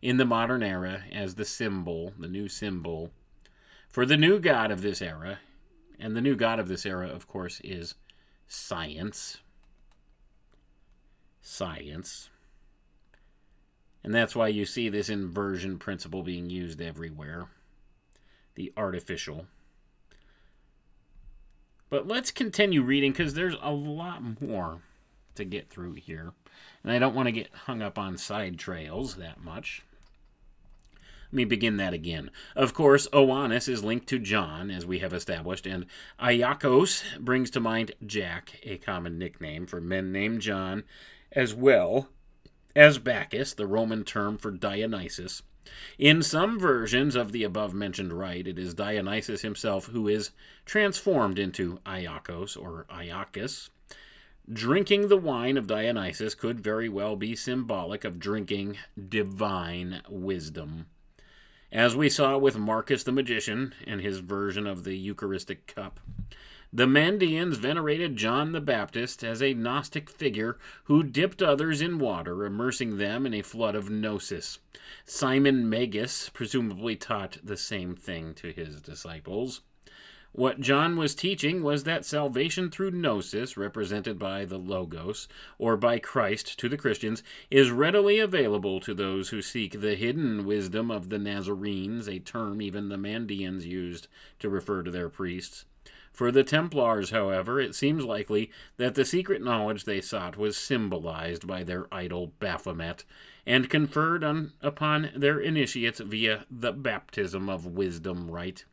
in the modern era as the symbol, the new symbol, for the new god of this era. And the new god of this era, of course, is science. Science. And that's why you see this inversion principle being used everywhere the artificial. But let's continue reading because there's a lot more to get through here. And I don't want to get hung up on side trails that much. Let me begin that again. Of course, Oannes is linked to John, as we have established, and Iacchos brings to mind Jack, a common nickname for men named John, as well as Bacchus, the Roman term for Dionysus. In some versions of the above mentioned rite, it is Dionysus himself who is transformed into Iacchos or Iacchus. Drinking the wine of Dionysus could very well be symbolic of drinking divine wisdom. As we saw with Marcus the magician and his version of the Eucharistic cup. The Mandeans venerated John the Baptist as a Gnostic figure who dipped others in water, immersing them in a flood of gnosis. Simon Magus presumably taught the same thing to his disciples. What John was teaching was that salvation through gnosis, represented by the Logos, or by Christ to the Christians, is readily available to those who seek the hidden wisdom of the Nazarenes, a term even the Mandeans used to refer to their priests. For the Templars, however, it seems likely that the secret knowledge they sought was symbolized by their idol Baphomet, and conferred on, upon their initiates via the baptism of wisdom rite,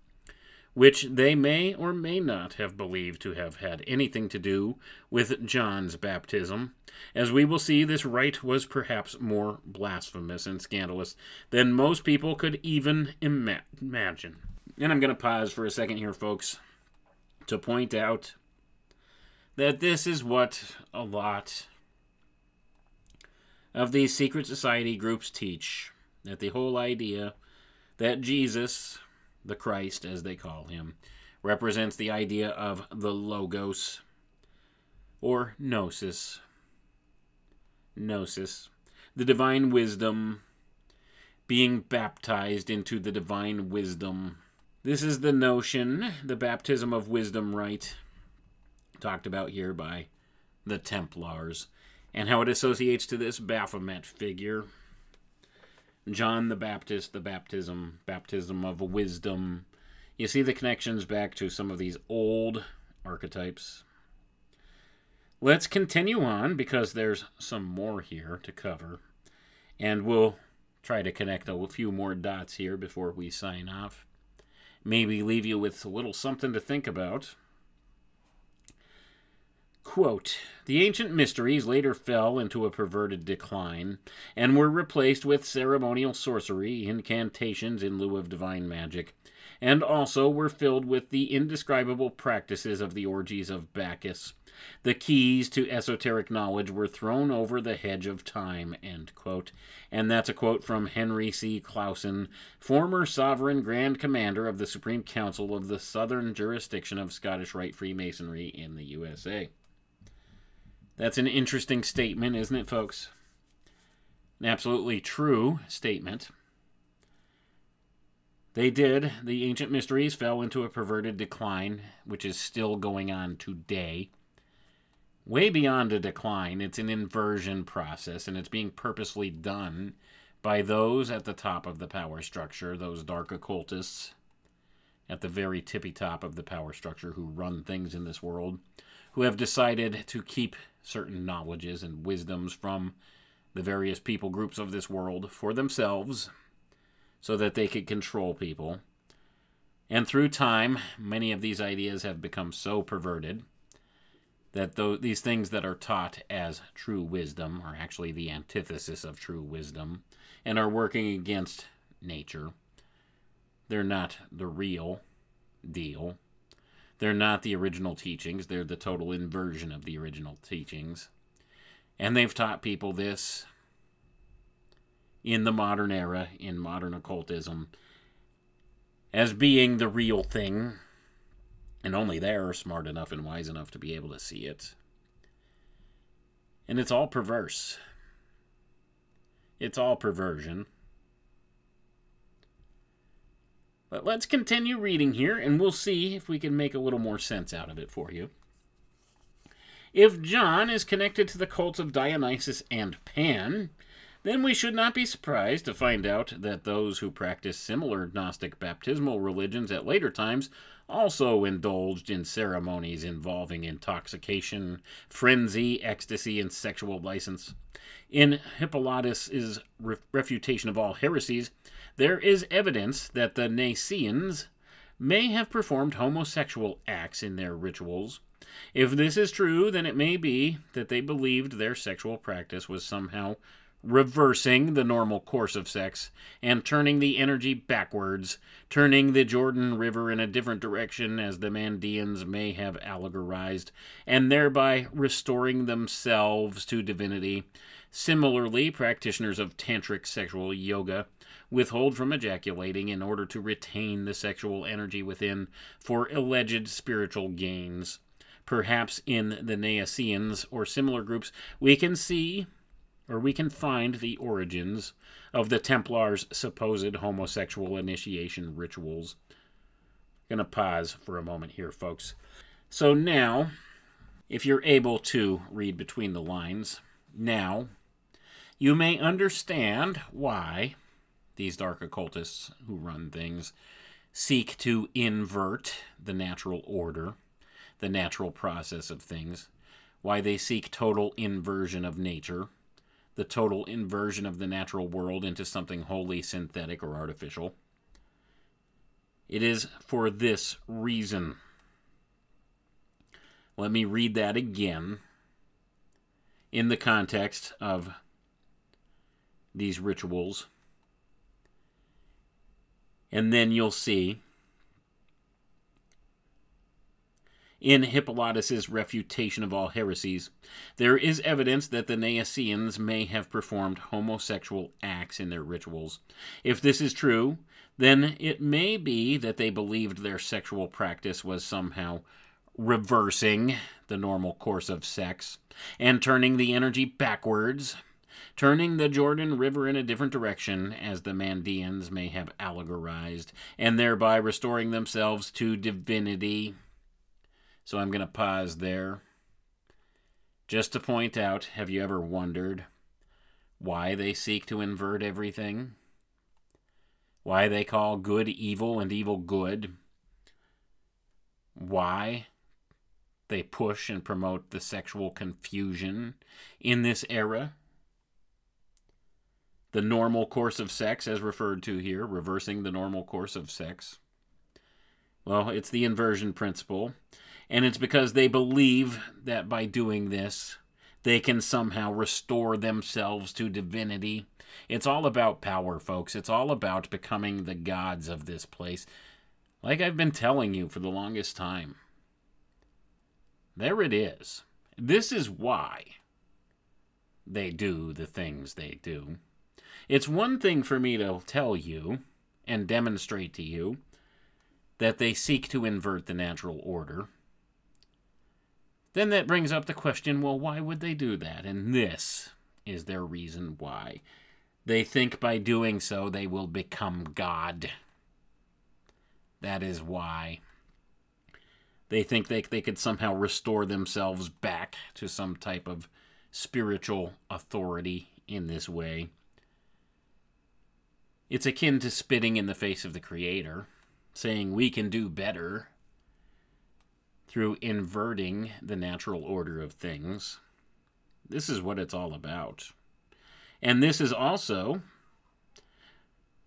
which they may or may not have believed to have had anything to do with John's baptism. As we will see, this rite was perhaps more blasphemous and scandalous than most people could even ima- imagine. And I'm going to pause for a second here, folks to point out that this is what a lot of these secret society groups teach that the whole idea that Jesus, the Christ as they call him, represents the idea of the Logos or Gnosis. Gnosis, the divine wisdom, being baptized into the divine wisdom this is the notion, the baptism of wisdom rite, talked about here by the Templars, and how it associates to this Baphomet figure. John the Baptist, the baptism, baptism of wisdom. You see the connections back to some of these old archetypes. Let's continue on because there's some more here to cover. And we'll try to connect a few more dots here before we sign off maybe leave you with a little something to think about. Quote, the ancient mysteries later fell into a perverted decline and were replaced with ceremonial sorcery, incantations in lieu of divine magic, and also were filled with the indescribable practices of the orgies of Bacchus. The keys to esoteric knowledge were thrown over the hedge of time. And that's a quote from Henry C. Clausen, former sovereign grand commander of the Supreme Council of the Southern Jurisdiction of Scottish Rite Freemasonry in the USA. That's an interesting statement, isn't it, folks? An absolutely true statement. They did. The ancient mysteries fell into a perverted decline, which is still going on today. Way beyond a decline, it's an inversion process, and it's being purposely done by those at the top of the power structure, those dark occultists at the very tippy top of the power structure who run things in this world, who have decided to keep certain knowledges and wisdoms from the various people groups of this world for themselves so that they could control people. And through time, many of these ideas have become so perverted that th- these things that are taught as true wisdom are actually the antithesis of true wisdom and are working against nature. They're not the real deal. They're not the original teachings, they're the total inversion of the original teachings. And they've taught people this in the modern era, in modern occultism, as being the real thing. And only they're smart enough and wise enough to be able to see it. And it's all perverse. It's all perversion. But let's continue reading here, and we'll see if we can make a little more sense out of it for you. If John is connected to the cults of Dionysus and Pan, then we should not be surprised to find out that those who practiced similar Gnostic baptismal religions at later times also indulged in ceremonies involving intoxication, frenzy, ecstasy, and sexual license. In Hippolytus's refutation of all heresies, there is evidence that the Naassenes may have performed homosexual acts in their rituals. If this is true, then it may be that they believed their sexual practice was somehow reversing the normal course of sex and turning the energy backwards, turning the Jordan River in a different direction as the Mandeans may have allegorized, and thereby restoring themselves to divinity. Similarly, practitioners of tantric sexual yoga withhold from ejaculating in order to retain the sexual energy within for alleged spiritual gains. Perhaps in the Naassenes or similar groups, we can see or we can find the origins of the Templars' supposed homosexual initiation rituals. Going to pause for a moment here, folks. So now, if you're able to read between the lines, now you may understand why these dark occultists who run things seek to invert the natural order, the natural process of things, why they seek total inversion of nature the total inversion of the natural world into something wholly synthetic or artificial. It is for this reason. Let me read that again in the context of these rituals. And then you'll see in Hippolytus's refutation of all heresies, there is evidence that the Naassenes may have performed homosexual acts in their rituals. If this is true, then it may be that they believed their sexual practice was somehow reversing the normal course of sex and turning the energy backwards, turning the Jordan River in a different direction, as the Mandeans may have allegorized, and thereby restoring themselves to divinity. So I'm going to pause there. Just to point out, have you ever wondered why they seek to invert everything? Why they call good evil and evil good? Why they push and promote the sexual confusion in this era? The normal course of sex, as referred to here, reversing the normal course of sex. Well, it's the inversion principle. And it's because they believe that by doing this, they can somehow restore themselves to divinity. It's all about power, folks. It's all about becoming the gods of this place. Like I've been telling you for the longest time. There it is. This is why they do the things they do. It's one thing for me to tell you and demonstrate to you that they seek to invert the natural order. Then that brings up the question well, why would they do that? And this is their reason why. They think by doing so they will become God. That is why. They think they, they could somehow restore themselves back to some type of spiritual authority in this way. It's akin to spitting in the face of the Creator, saying we can do better through inverting the natural order of things. This is what it's all about. And this is also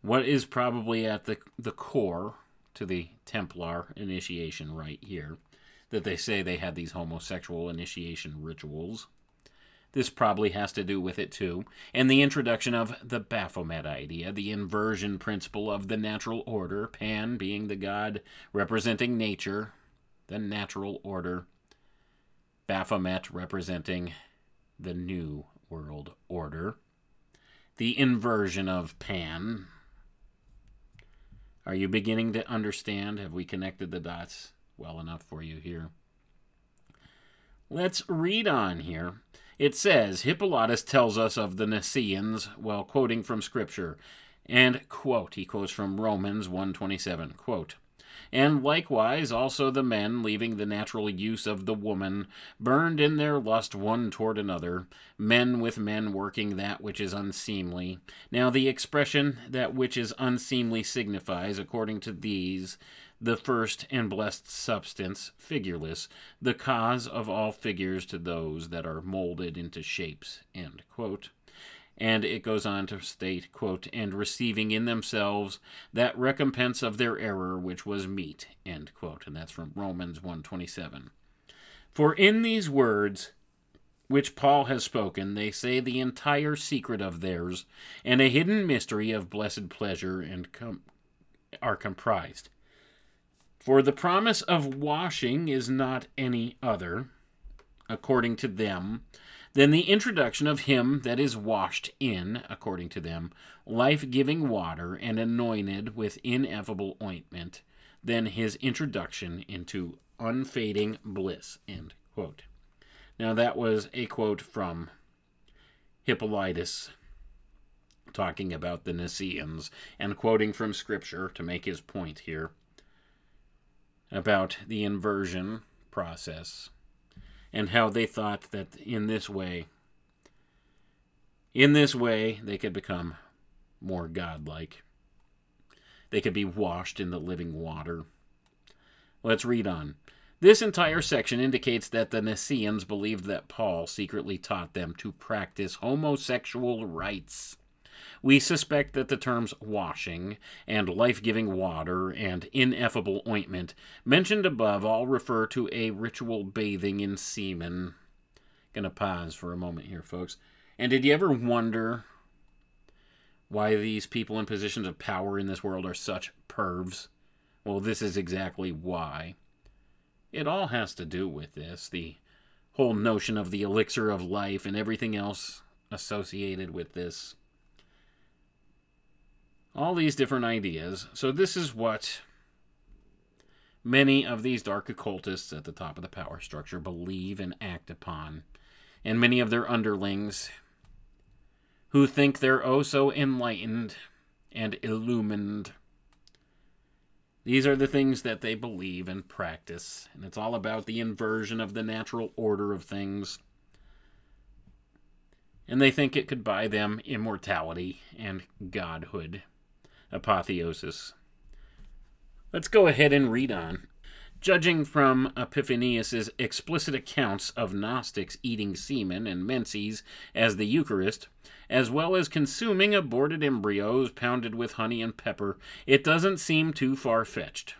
what is probably at the, the core to the Templar initiation right here that they say they had these homosexual initiation rituals. This probably has to do with it too. And the introduction of the Baphomet idea, the inversion principle of the natural order, Pan being the god representing nature, the natural order, Baphomet representing the new world order, the inversion of Pan, are you beginning to understand? Have we connected the dots well enough for you here? Let's read on here. It says Hippolytus tells us of the Naassenes while quoting from Scripture, and quote he quotes from Romans 127 quote and likewise also the men, leaving the natural use of the woman, burned in their lust one toward another, men with men working that which is unseemly. Now the expression that which is unseemly signifies, according to these, the first and blessed substance, figureless, the cause of all figures to those that are molded into shapes. And it goes on to state, quote, and receiving in themselves that recompense of their error which was meet, end quote. And that's from Romans 127. For in these words which Paul has spoken, they say the entire secret of theirs and a hidden mystery of blessed pleasure and com- are comprised. For the promise of washing is not any other, according to them, then the introduction of him that is washed in, according to them, life giving water and anointed with ineffable ointment, then his introduction into unfading bliss. End quote. Now that was a quote from Hippolytus talking about the Naassenes and quoting from Scripture to make his point here about the inversion process and how they thought that in this way, in this way, they could become more godlike. They could be washed in the living water. Let's read on. This entire section indicates that the Naassenes believed that Paul secretly taught them to practice homosexual rites. We suspect that the terms washing and life giving water and ineffable ointment mentioned above all refer to a ritual bathing in semen. Gonna pause for a moment here, folks. And did you ever wonder why these people in positions of power in this world are such pervs? Well, this is exactly why. It all has to do with this the whole notion of the elixir of life and everything else associated with this all these different ideas. So, this is what many of these dark occultists at the top of the power structure believe and act upon. And many of their underlings who think they're oh so enlightened and illumined. These are the things that they believe and practice, and it's all about the inversion of the natural order of things. And they think it could buy them immortality and godhood apotheosis. Let's go ahead and read on. Judging from Epiphanius's explicit accounts of Gnostics eating semen and menses as the Eucharist, as well as consuming aborted embryos pounded with honey and pepper, it doesn't seem too far fetched.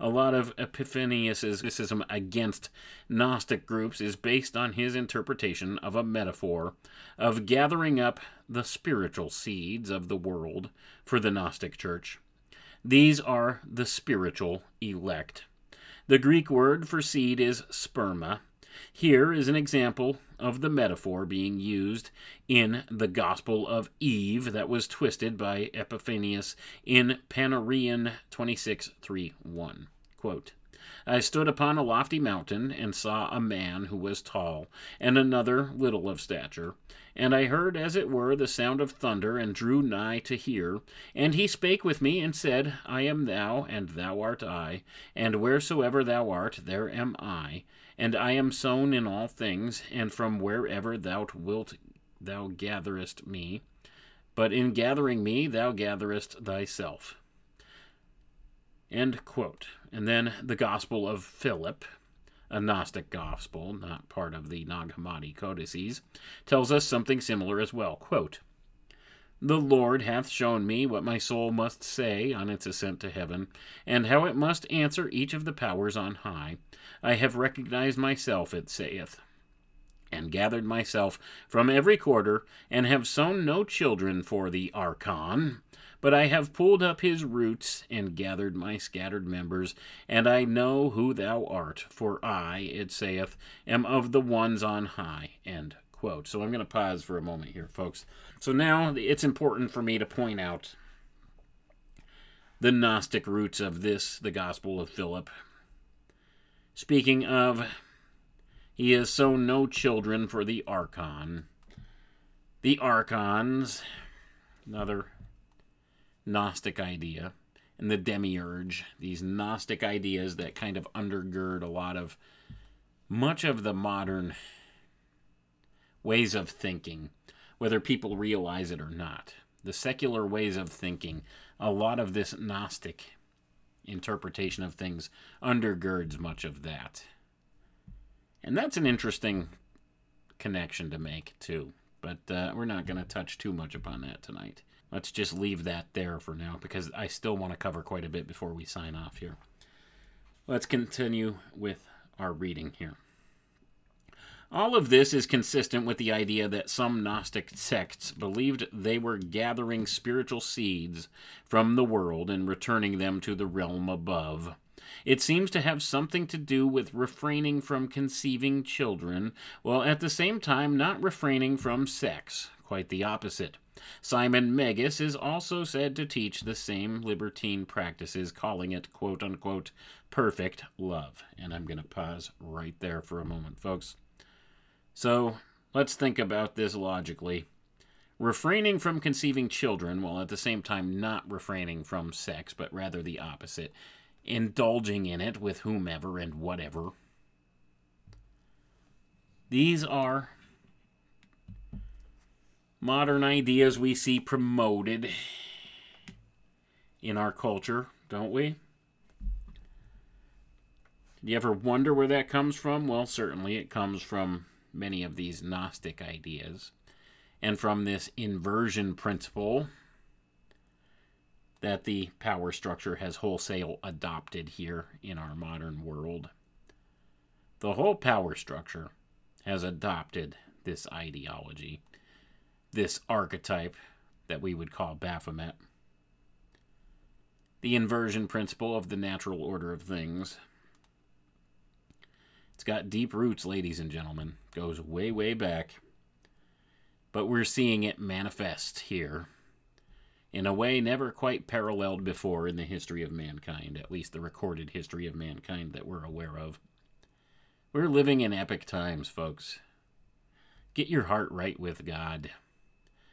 A lot of Epiphanius's criticism against Gnostic groups is based on his interpretation of a metaphor of gathering up the spiritual seeds of the world for the Gnostic Church. These are the spiritual elect. The Greek word for seed is sperma. Here is an example of the metaphor being used in the Gospel of Eve that was twisted by Epiphanius in Panarion 26 3 1. Quote, I stood upon a lofty mountain, and saw a man who was tall, and another little of stature. And I heard, as it were, the sound of thunder, and drew nigh to hear. And he spake with me, and said, I am thou, and thou art I, and wheresoever thou art, there am I. And I am sown in all things, and from wherever thou wilt thou gatherest me. But in gathering me, thou gatherest thyself. End quote. And then the Gospel of Philip, a Gnostic gospel, not part of the Nag Hammadi codices, tells us something similar as well. Quote, the Lord hath shown me what my soul must say on its ascent to heaven, and how it must answer each of the powers on high. I have recognized myself, it saith, and gathered myself from every quarter, and have sown no children for the Archon, but I have pulled up his roots and gathered my scattered members, and I know who thou art, for I, it saith, am of the ones on high. End quote. So I'm going to pause for a moment here, folks. So now it's important for me to point out the Gnostic roots of this, the Gospel of Philip. Speaking of, he has sown no children for the Archon. The Archons, another Gnostic idea, and the demiurge, these Gnostic ideas that kind of undergird a lot of much of the modern ways of thinking, whether people realize it or not. The secular ways of thinking, a lot of this Gnostic interpretation of things undergirds much of that. And that's an interesting connection to make, too. But uh, we're not going to touch too much upon that tonight let's just leave that there for now because I still want to cover quite a bit before we sign off here. Let's continue with our reading here. All of this is consistent with the idea that some Gnostic sects believed they were gathering spiritual seeds from the world and returning them to the realm above. It seems to have something to do with refraining from conceiving children, while at the same time not refraining from sex. Quite the opposite. Simon Magus is also said to teach the same libertine practices, calling it quote unquote perfect love. And I'm going to pause right there for a moment, folks. So let's think about this logically. Refraining from conceiving children while at the same time not refraining from sex, but rather the opposite. Indulging in it with whomever and whatever. These are modern ideas we see promoted in our culture, don't we? Do you ever wonder where that comes from? Well, certainly it comes from many of these Gnostic ideas and from this inversion principle that the power structure has wholesale adopted here in our modern world. The whole power structure has adopted this ideology this archetype that we would call Baphomet. The inversion principle of the natural order of things. It's got deep roots, ladies and gentlemen. Goes way, way back. But we're seeing it manifest here in a way never quite paralleled before in the history of mankind, at least the recorded history of mankind that we're aware of. We're living in epic times, folks. Get your heart right with God.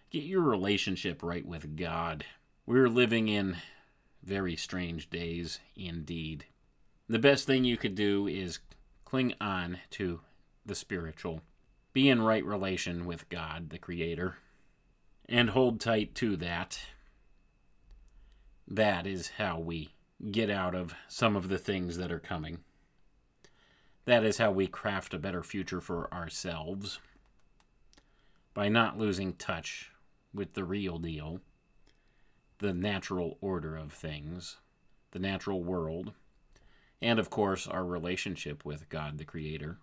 Get your relationship right with God. We're living in very strange days indeed. The best thing you could do is cling on to the spiritual, be in right relation with God, the Creator, and hold tight to that. That is how we get out of some of the things that are coming. That is how we craft a better future for ourselves by not losing touch with the real deal, the natural order of things, the natural world, and of course our relationship with God the Creator.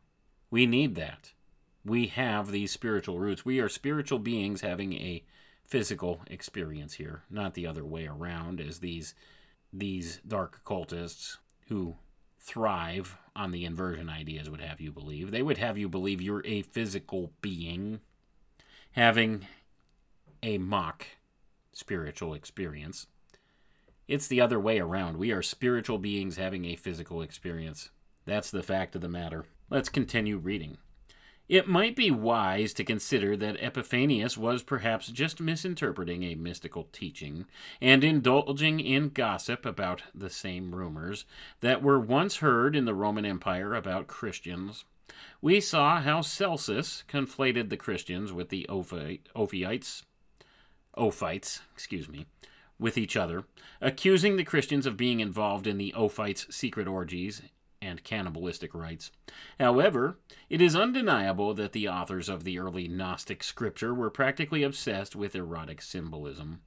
We need that. We have these spiritual roots. We are spiritual beings having a physical experience here, not the other way around, as these these dark occultists who thrive on the inversion ideas would have you believe. They would have you believe you're a physical being having a mock spiritual experience. It's the other way around. We are spiritual beings having a physical experience. That's the fact of the matter. Let's continue reading. It might be wise to consider that Epiphanius was perhaps just misinterpreting a mystical teaching and indulging in gossip about the same rumors that were once heard in the Roman Empire about Christians. We saw how Celsus conflated the Christians with the Ophites, Ophites, excuse me, with each other, accusing the Christians of being involved in the Ophites' secret orgies and cannibalistic rites. However, it is undeniable that the authors of the early Gnostic scripture were practically obsessed with erotic symbolism.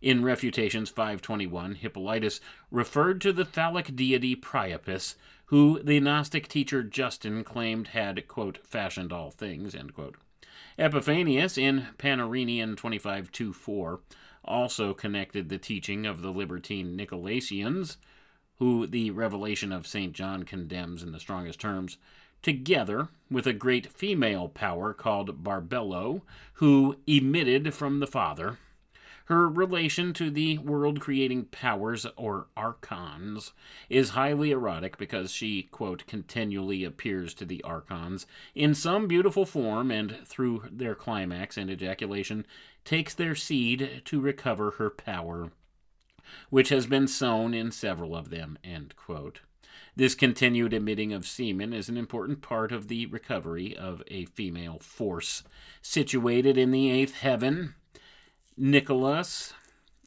In Refutations 521, Hippolytus referred to the phallic deity Priapus, who the Gnostic teacher Justin claimed had, quote, fashioned all things. Epiphanius, in Panarion 25.2.4, also connected the teaching of the libertine Nicolaitans who the revelation of St. John condemns in the strongest terms, together with a great female power called Barbelo, who emitted from the Father. Her relation to the world creating powers, or archons, is highly erotic because she, quote, continually appears to the archons in some beautiful form and, through their climax and ejaculation, takes their seed to recover her power which has been sown in several of them. This continued emitting of semen is an important part of the recovery of a female force. Situated in the eighth heaven, Nicholas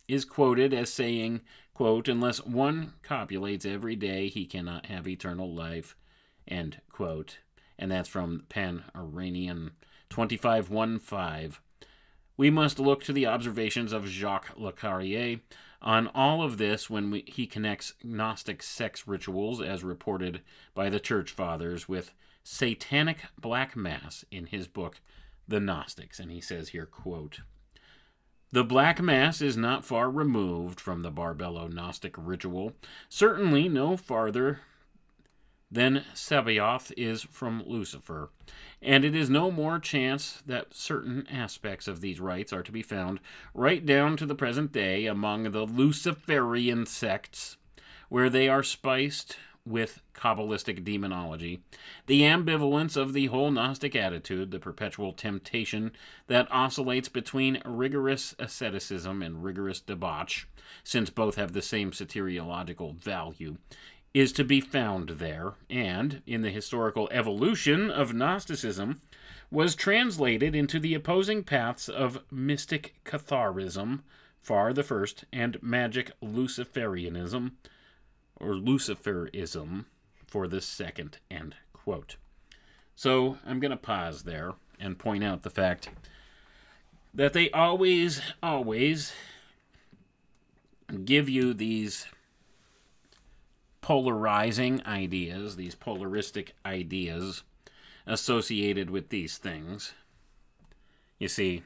is quoted as saying, quote, Unless one copulates every day, he cannot have eternal life. End quote. And that's from Pan Iranian 2515. We must look to the observations of Jacques Lacarrière on all of this when we, he connects Gnostic sex rituals, as reported by the Church Fathers, with satanic black mass in his book, The Gnostics. And he says here, quote, the Black Mass is not far removed from the Barbelo Gnostic ritual, certainly no farther than Sabaoth is from Lucifer, and it is no more chance that certain aspects of these rites are to be found right down to the present day among the Luciferian sects, where they are spiced with Kabbalistic demonology, the ambivalence of the whole Gnostic attitude, the perpetual temptation that oscillates between rigorous asceticism and rigorous debauch, since both have the same soteriological value, is to be found there, and, in the historical evolution of Gnosticism, was translated into the opposing paths of mystic Catharism, far the first, and magic Luciferianism, or Luciferism, for the second. End quote. So I'm going to pause there and point out the fact that they always, always give you these polarizing ideas, these polaristic ideas associated with these things. You see,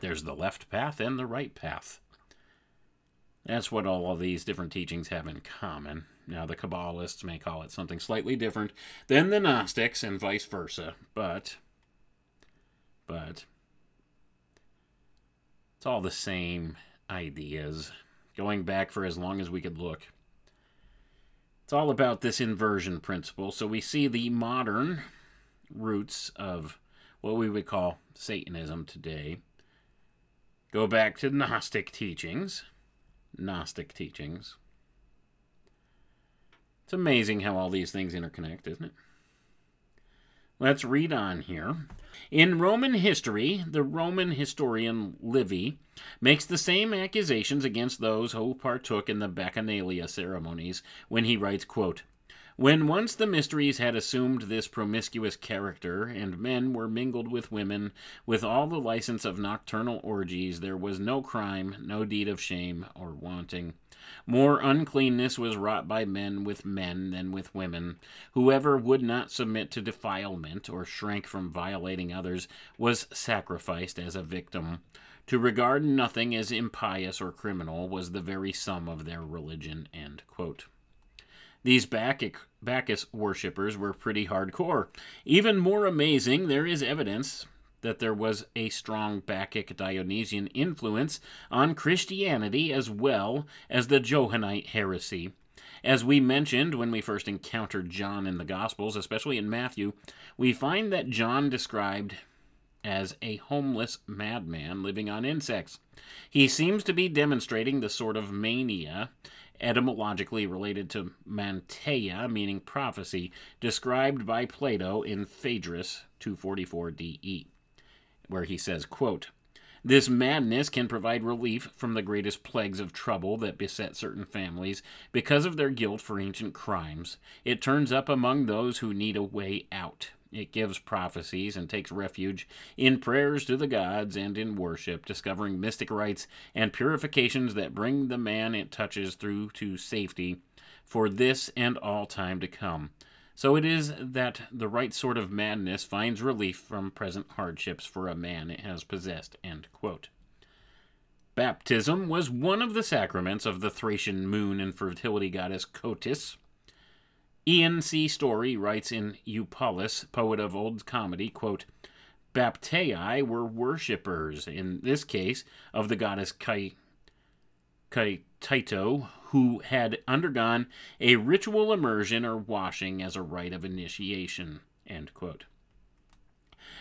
there's the left path and the right path. That's what all of these different teachings have in common. Now, the Kabbalists may call it something slightly different than the Gnostics and vice versa, but, but, it's all the same ideas, going back for as long as we could look. It's all about this inversion principle. So we see the modern roots of what we would call Satanism today go back to Gnostic teachings. Gnostic teachings. It's amazing how all these things interconnect, isn't it? Let's read on here. In Roman history, the Roman historian Livy makes the same accusations against those who partook in the Bacchanalia ceremonies when he writes, quote, when once the mysteries had assumed this promiscuous character, and men were mingled with women, with all the license of nocturnal orgies, there was no crime, no deed of shame or wanting. More uncleanness was wrought by men with men than with women. Whoever would not submit to defilement or shrank from violating others was sacrificed as a victim. To regard nothing as impious or criminal was the very sum of their religion. These Bacchus worshippers were pretty hardcore. Even more amazing, there is evidence that there was a strong Bacchic Dionysian influence on Christianity as well as the Johannite heresy. As we mentioned when we first encountered John in the Gospels, especially in Matthew, we find that John described as a homeless madman living on insects. He seems to be demonstrating the sort of mania etymologically related to manteia, meaning prophecy, described by Plato in Phaedrus 244 DE, where he says, quote, this madness can provide relief from the greatest plagues of trouble that beset certain families because of their guilt for ancient crimes. It turns up among those who need a way out. It gives prophecies and takes refuge in prayers to the gods and in worship, discovering mystic rites and purifications that bring the man it touches through to safety for this and all time to come. So it is that the right sort of madness finds relief from present hardships for a man it has possessed. Baptism was one of the sacraments of the Thracian moon and fertility goddess Cotys. Ian C. Storey writes in Eupolis, poet of old comedy, quote, Baptai were worshippers, in this case, of the goddess Kai, Kaito, who had undergone a ritual immersion or washing as a rite of initiation.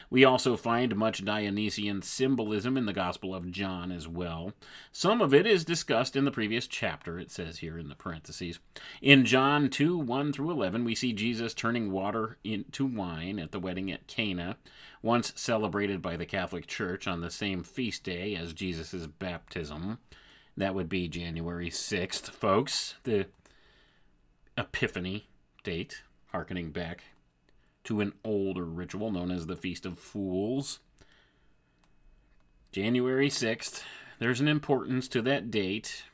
We also find much Dionysian symbolism in the Gospel of John as well. Some of it is discussed in the previous chapter, it says here in the parentheses. In John 2 1 through 11, we see Jesus turning water into wine at the wedding at Cana, once celebrated by the Catholic Church on the same feast day as Jesus' baptism. That would be January 6th, folks, the Epiphany date, harkening back to an older ritual known as the Feast of Fools. January 6th, there's an importance to that date.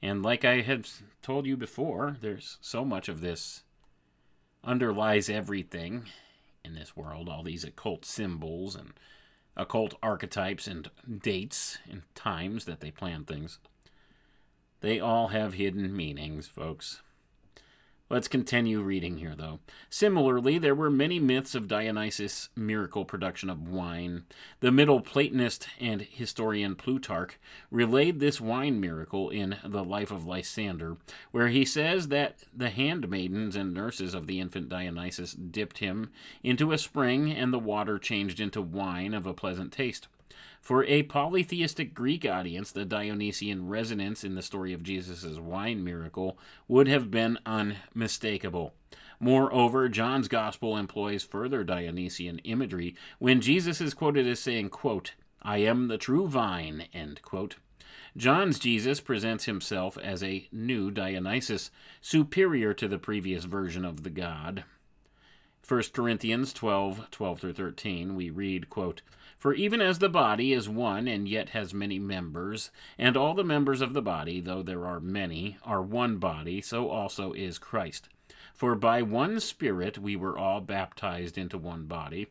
And like I have told you before, there's so much of this underlies everything in this world, all these occult symbols and occult archetypes and dates and times that they plan things. They all have hidden meanings, folks. Let's continue reading here, though. Similarly, there were many myths of Dionysus' miracle production of wine. The Middle Platonist and historian Plutarch relayed this wine miracle in The Life of Lysander, where he says that the handmaidens and nurses of the infant Dionysus dipped him into a spring, and the water changed into wine of a pleasant taste. For a polytheistic Greek audience, the Dionysian resonance in the story of Jesus' wine miracle would have been unmistakable. Moreover, John's gospel employs further Dionysian imagery when Jesus is quoted as saying, quote, I am the true vine, end quote. John's Jesus presents himself as a new Dionysus, superior to the previous version of the God. 1 Corinthians 12, 12 through 13, we read, quote, for even as the body is one and yet has many members, and all the members of the body, though there are many, are one body, so also is Christ. For by one Spirit we were all baptized into one body,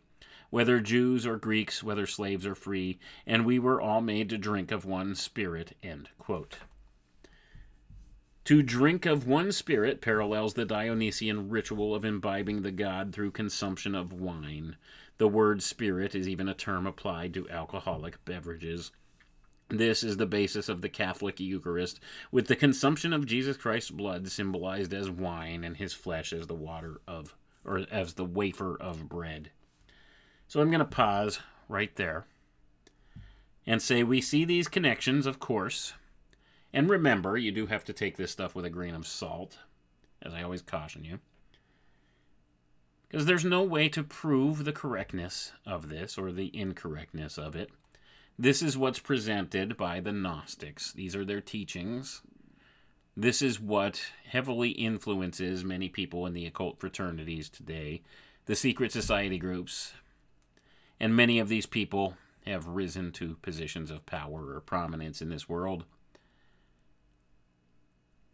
whether Jews or Greeks, whether slaves or free, and we were all made to drink of one Spirit. To drink of one spirit parallels the Dionysian ritual of imbibing the god through consumption of wine. The word spirit is even a term applied to alcoholic beverages. This is the basis of the Catholic Eucharist, with the consumption of Jesus Christ's blood symbolized as wine and his flesh as the water of, or as the wafer of bread. So I'm going to pause right there and say we see these connections, of course. And remember, you do have to take this stuff with a grain of salt, as I always caution you. Because there's no way to prove the correctness of this or the incorrectness of it. This is what's presented by the Gnostics. These are their teachings. This is what heavily influences many people in the occult fraternities today, the secret society groups. And many of these people have risen to positions of power or prominence in this world.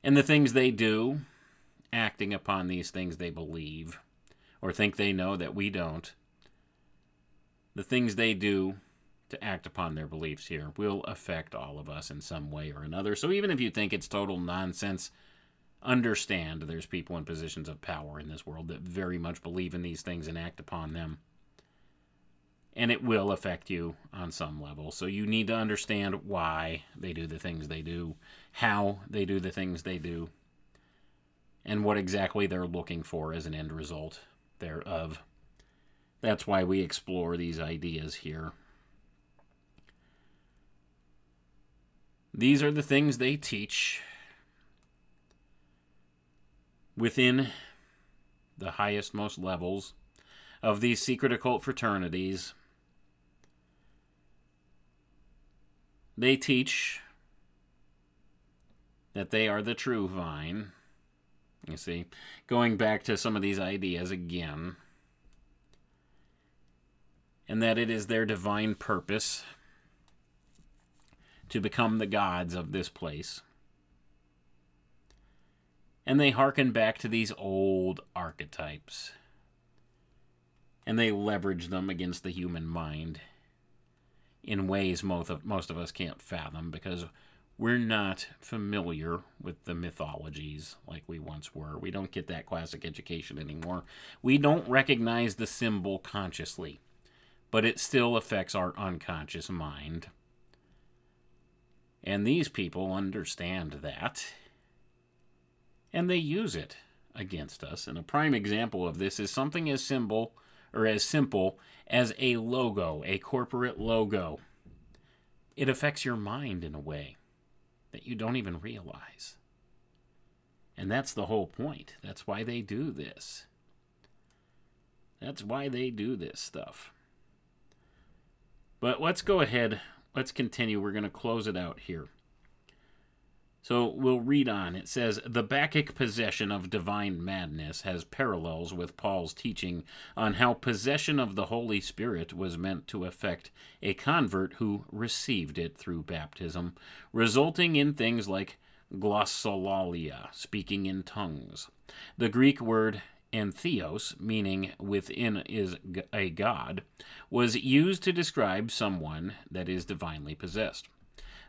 And the things they do, acting upon these things they believe, or think they know that we don't. The things they do to act upon their beliefs here will affect all of us in some way or another. So even if you think it's total nonsense, understand there's people in positions of power in this world that very much believe in these things and act upon them. And it will affect you on some level. So you need to understand why they do the things they do, how they do the things they do, and what exactly they're looking for as an end result thereof. That's why we explore these ideas here. These are the things they teach within the highest, most levels of these secret occult fraternities. They teach that they are the true vine. You see, going back to some of these ideas again, and that it is their divine purpose to become the gods of this place. And they hearken back to these old archetypes. And they leverage them against the human mind in ways most of, most of us can't fathom because we're not familiar with the mythologies like we once were. We don't get that classic education anymore. We don't recognize the symbol consciously, but it still affects our unconscious mind. And these people understand that and they use it against us. And a prime example of this is something as simple or as simple as a logo, a corporate logo. It affects your mind in a way that you don't even realize. And that's the whole point. That's why they do this. That's why they do this stuff. But let's go ahead. Let's continue. We're going to close it out here. So we'll read on. It says The Bacchic possession of divine madness has parallels with Paul's teaching on how possession of the Holy Spirit was meant to affect a convert who received it through baptism, resulting in things like glossolalia, speaking in tongues. The Greek word entheos, meaning within is a god, was used to describe someone that is divinely possessed.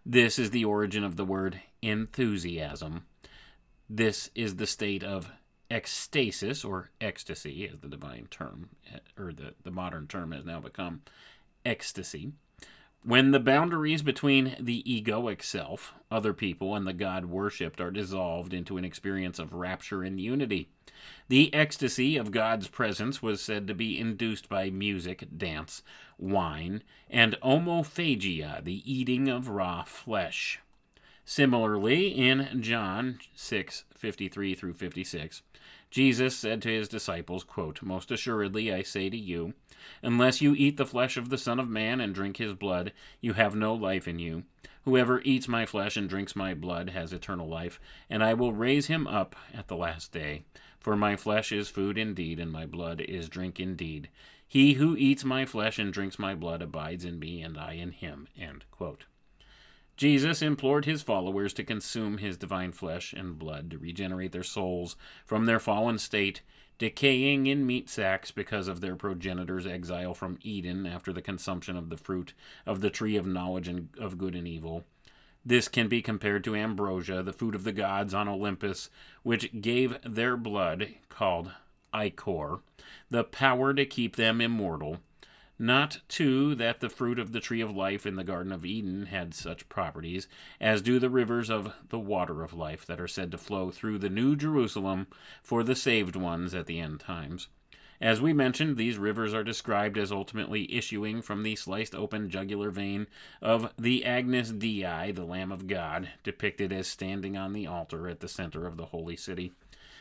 This is the origin of the word enthusiasm. This is the state of ecstasis or ecstasy, as the divine term, eh, or the, the modern term has now become ecstasy. When the boundaries between the egoic self, other people, and the God worshipped are dissolved into an experience of rapture and unity. The ecstasy of God's presence was said to be induced by music, dance, wine, and omophagia, the eating of raw flesh. Similarly, in John 6 53 through 56, Jesus said to his disciples, quote, Most assuredly I say to you, unless you eat the flesh of the Son of Man and drink his blood, you have no life in you. Whoever eats my flesh and drinks my blood has eternal life, and I will raise him up at the last day. For my flesh is food indeed, and my blood is drink indeed. He who eats my flesh and drinks my blood abides in me, and I in him. Jesus implored his followers to consume his divine flesh and blood to regenerate their souls from their fallen state, decaying in meat sacks because of their progenitors' exile from Eden after the consumption of the fruit of the tree of knowledge of good and evil. This can be compared to ambrosia, the food of the gods on Olympus, which gave their blood, called ichor, the power to keep them immortal. Not, too, that the fruit of the tree of life in the Garden of Eden had such properties, as do the rivers of the water of life that are said to flow through the New Jerusalem for the saved ones at the end times. As we mentioned, these rivers are described as ultimately issuing from the sliced open jugular vein of the Agnus Dei, the Lamb of God, depicted as standing on the altar at the center of the holy city.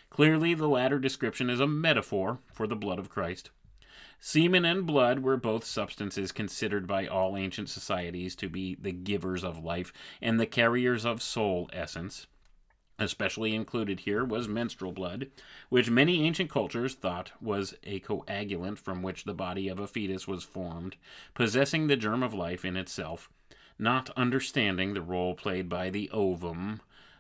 Clearly, the latter description is a metaphor for the blood of Christ. Semen and blood were both substances considered by all ancient societies to be the givers of life and the carriers of soul essence. Especially included here was menstrual blood, which many ancient cultures thought was a coagulant from which the body of a fetus was formed, possessing the germ of life in itself, not understanding the role played by the ovum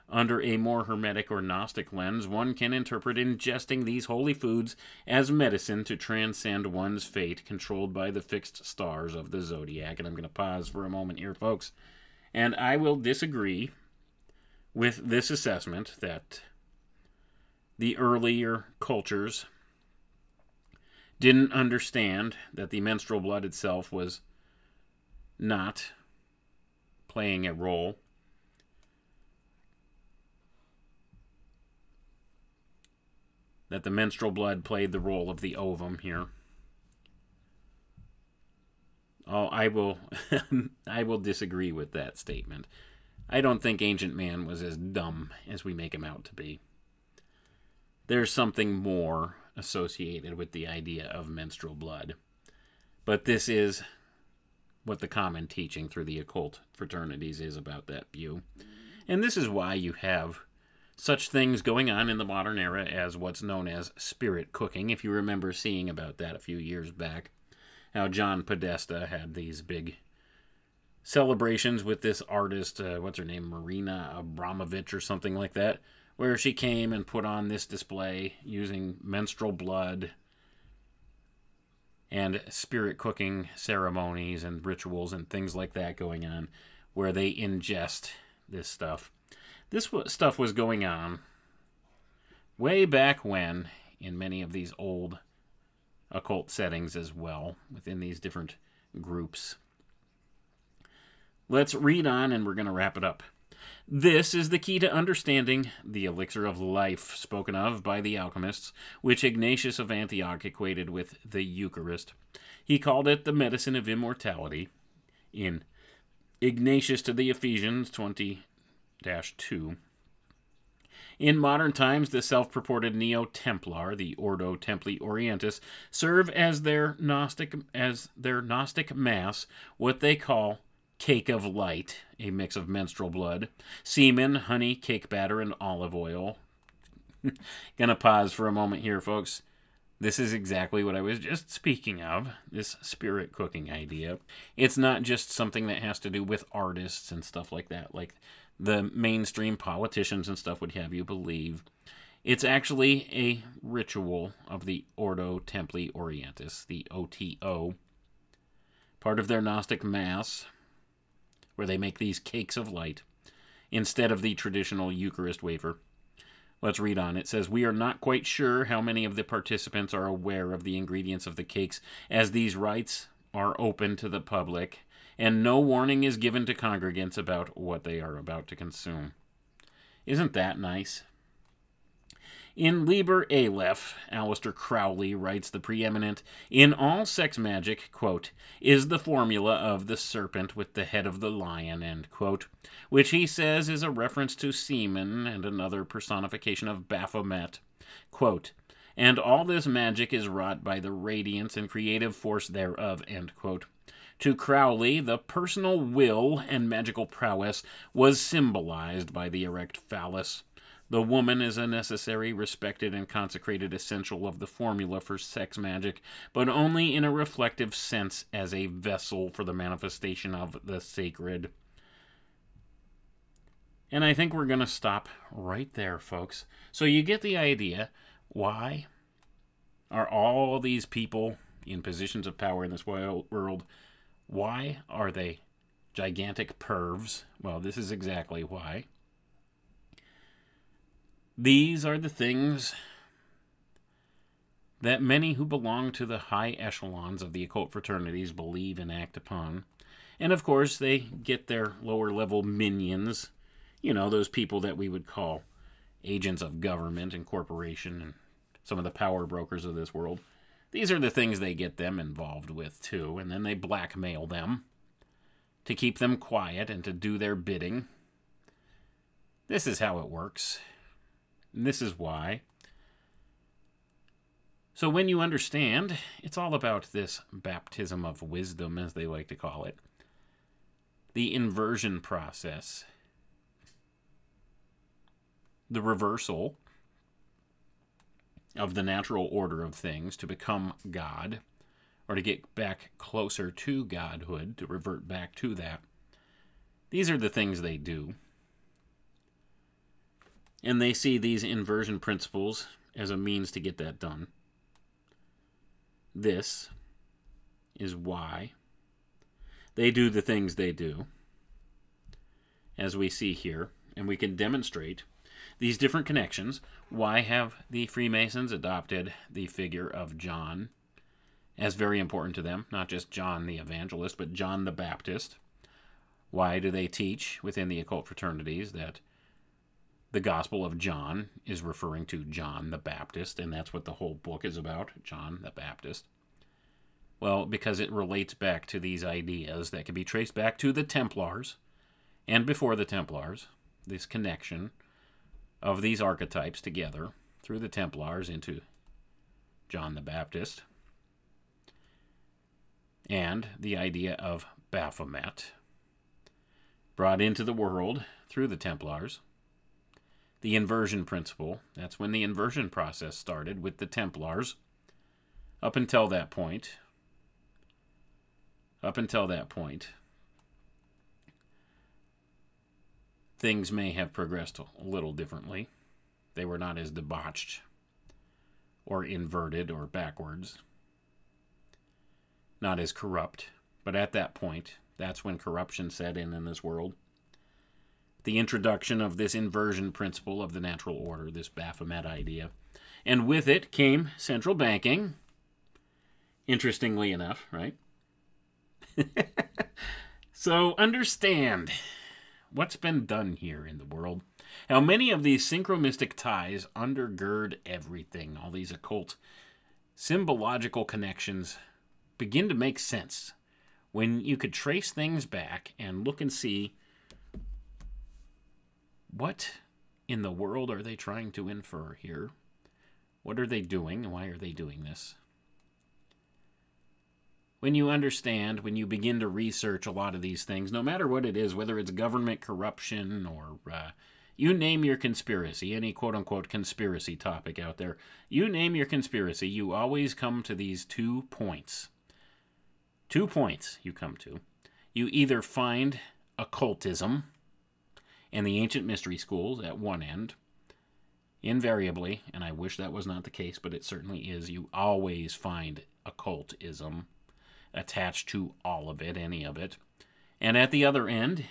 Under a more hermetic or Gnostic lens, one can interpret ingesting these holy foods as medicine to transcend one's fate, controlled by the fixed stars of the zodiac. And I'm going to pause for a moment here, folks. And I will disagree with this assessment that the earlier cultures didn't understand that the menstrual blood itself was not playing a role. That the menstrual blood played the role of the ovum here. Oh, I will [laughs] I will disagree with that statement. I don't think ancient man was as dumb as we make him out to be. There's something more associated with the idea of menstrual blood. But this is what the common teaching through the occult fraternities is about that view. And this is why you have such things going on in the modern era as what's known as spirit cooking, if you remember seeing about that a few years back. How John Podesta had these big celebrations with this artist, uh, what's her name, Marina Abramovich or something like that, where she came and put on this display using menstrual blood and spirit cooking ceremonies and rituals and things like that going on where they ingest this stuff. This stuff was going on way back when in many of these old occult settings as well within these different groups. Let's read on and we're going to wrap it up. This is the key to understanding the elixir of life spoken of by the alchemists, which Ignatius of Antioch equated with the Eucharist. He called it the medicine of immortality. In Ignatius to the Ephesians 20 2. In modern times, the self purported Neo Templar, the Ordo Templi Orientis, serve as their Gnostic as their Gnostic Mass, what they call cake of light, a mix of menstrual blood, semen, honey, cake batter, and olive oil. [laughs] Gonna pause for a moment here, folks. This is exactly what I was just speaking of this spirit cooking idea. It's not just something that has to do with artists and stuff like that, like the mainstream politicians and stuff would have you believe. It's actually a ritual of the Ordo Templi Orientis, the OTO, part of their Gnostic Mass, where they make these cakes of light instead of the traditional Eucharist wafer. Let's read on. It says, We are not quite sure how many of the participants are aware of the ingredients of the cakes, as these rites are open to the public, and no warning is given to congregants about what they are about to consume. Isn't that nice? In Liber Aleph, Aleister Crowley writes the preeminent, In all sex magic, quote, is the formula of the serpent with the head of the lion, quote, which he says is a reference to semen and another personification of Baphomet. Quote, and all this magic is wrought by the radiance and creative force thereof, end quote. To Crowley, the personal will and magical prowess was symbolized by the erect phallus. The woman is a necessary, respected, and consecrated essential of the formula for sex magic, but only in a reflective sense as a vessel for the manifestation of the sacred. And I think we're going to stop right there, folks. So you get the idea. Why are all these people in positions of power in this world, why are they gigantic pervs? Well, this is exactly why. These are the things that many who belong to the high echelons of the occult fraternities believe and act upon. And of course, they get their lower level minions, you know, those people that we would call agents of government and corporation and some of the power brokers of this world. These are the things they get them involved with, too, and then they blackmail them to keep them quiet and to do their bidding. This is how it works. And this is why. So, when you understand, it's all about this baptism of wisdom, as they like to call it, the inversion process, the reversal of the natural order of things to become God, or to get back closer to Godhood, to revert back to that. These are the things they do. And they see these inversion principles as a means to get that done. This is why they do the things they do, as we see here, and we can demonstrate these different connections. Why have the Freemasons adopted the figure of John as very important to them? Not just John the Evangelist, but John the Baptist. Why do they teach within the occult fraternities that the Gospel of John is referring to John the Baptist, and that's what the whole book is about John the Baptist? Well, because it relates back to these ideas that can be traced back to the Templars and before the Templars, this connection of these archetypes together through the Templars into John the Baptist, and the idea of Baphomet brought into the world through the Templars. The inversion principle, that's when the inversion process started with the Templars. Up until that point, up until that point, things may have progressed a little differently. They were not as debauched or inverted or backwards, not as corrupt. But at that point, that's when corruption set in in this world. The introduction of this inversion principle of the natural order, this Baphomet idea. And with it came central banking. Interestingly enough, right? [laughs] so understand what's been done here in the world. How many of these synchromystic ties undergird everything, all these occult symbological connections begin to make sense when you could trace things back and look and see what in the world are they trying to infer here? What are they doing? Why are they doing this? When you understand, when you begin to research a lot of these things, no matter what it is, whether it's government corruption or uh, you name your conspiracy, any quote unquote conspiracy topic out there, you name your conspiracy, you always come to these two points. Two points you come to. You either find occultism and the ancient mystery schools at one end, invariably, and I wish that was not the case, but it certainly is, you always find occultism attached to all of it, any of it. And at the other end,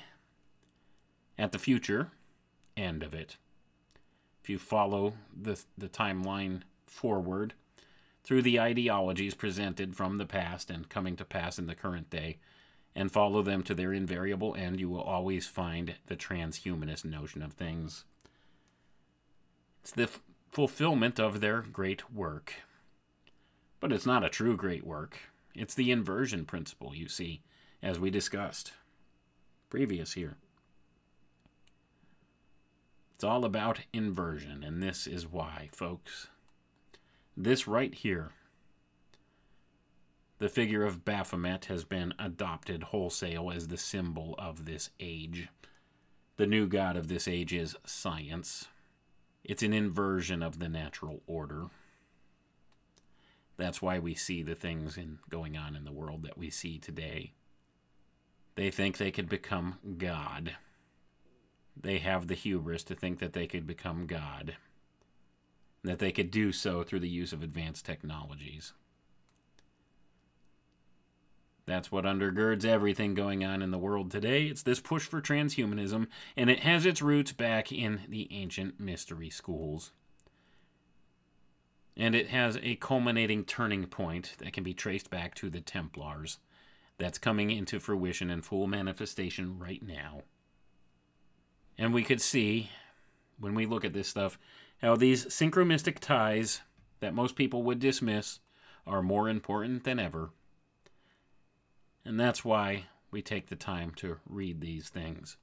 at the future end of it, if you follow the, the timeline forward through the ideologies presented from the past and coming to pass in the current day, and follow them to their invariable end, you will always find the transhumanist notion of things. It's the f- fulfillment of their great work. But it's not a true great work. It's the inversion principle, you see, as we discussed previous here. It's all about inversion, and this is why, folks. This right here, the figure of Baphomet has been adopted wholesale as the symbol of this age. The new god of this age is science. It's an inversion of the natural order. That's why we see the things in, going on in the world that we see today. They think they could become God. They have the hubris to think that they could become God, that they could do so through the use of advanced technologies. That's what undergirds everything going on in the world today. It's this push for transhumanism, and it has its roots back in the ancient mystery schools and it has a culminating turning point that can be traced back to the Templars that's coming into fruition in full manifestation right now. And we could see, when we look at this stuff, how these synchromystic ties that most people would dismiss are more important than ever. And that's why we take the time to read these things.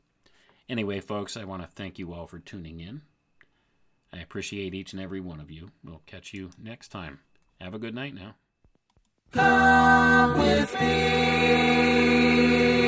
Anyway, folks, I want to thank you all for tuning in. I appreciate each and every one of you. We'll catch you next time. Have a good night now. Come with me.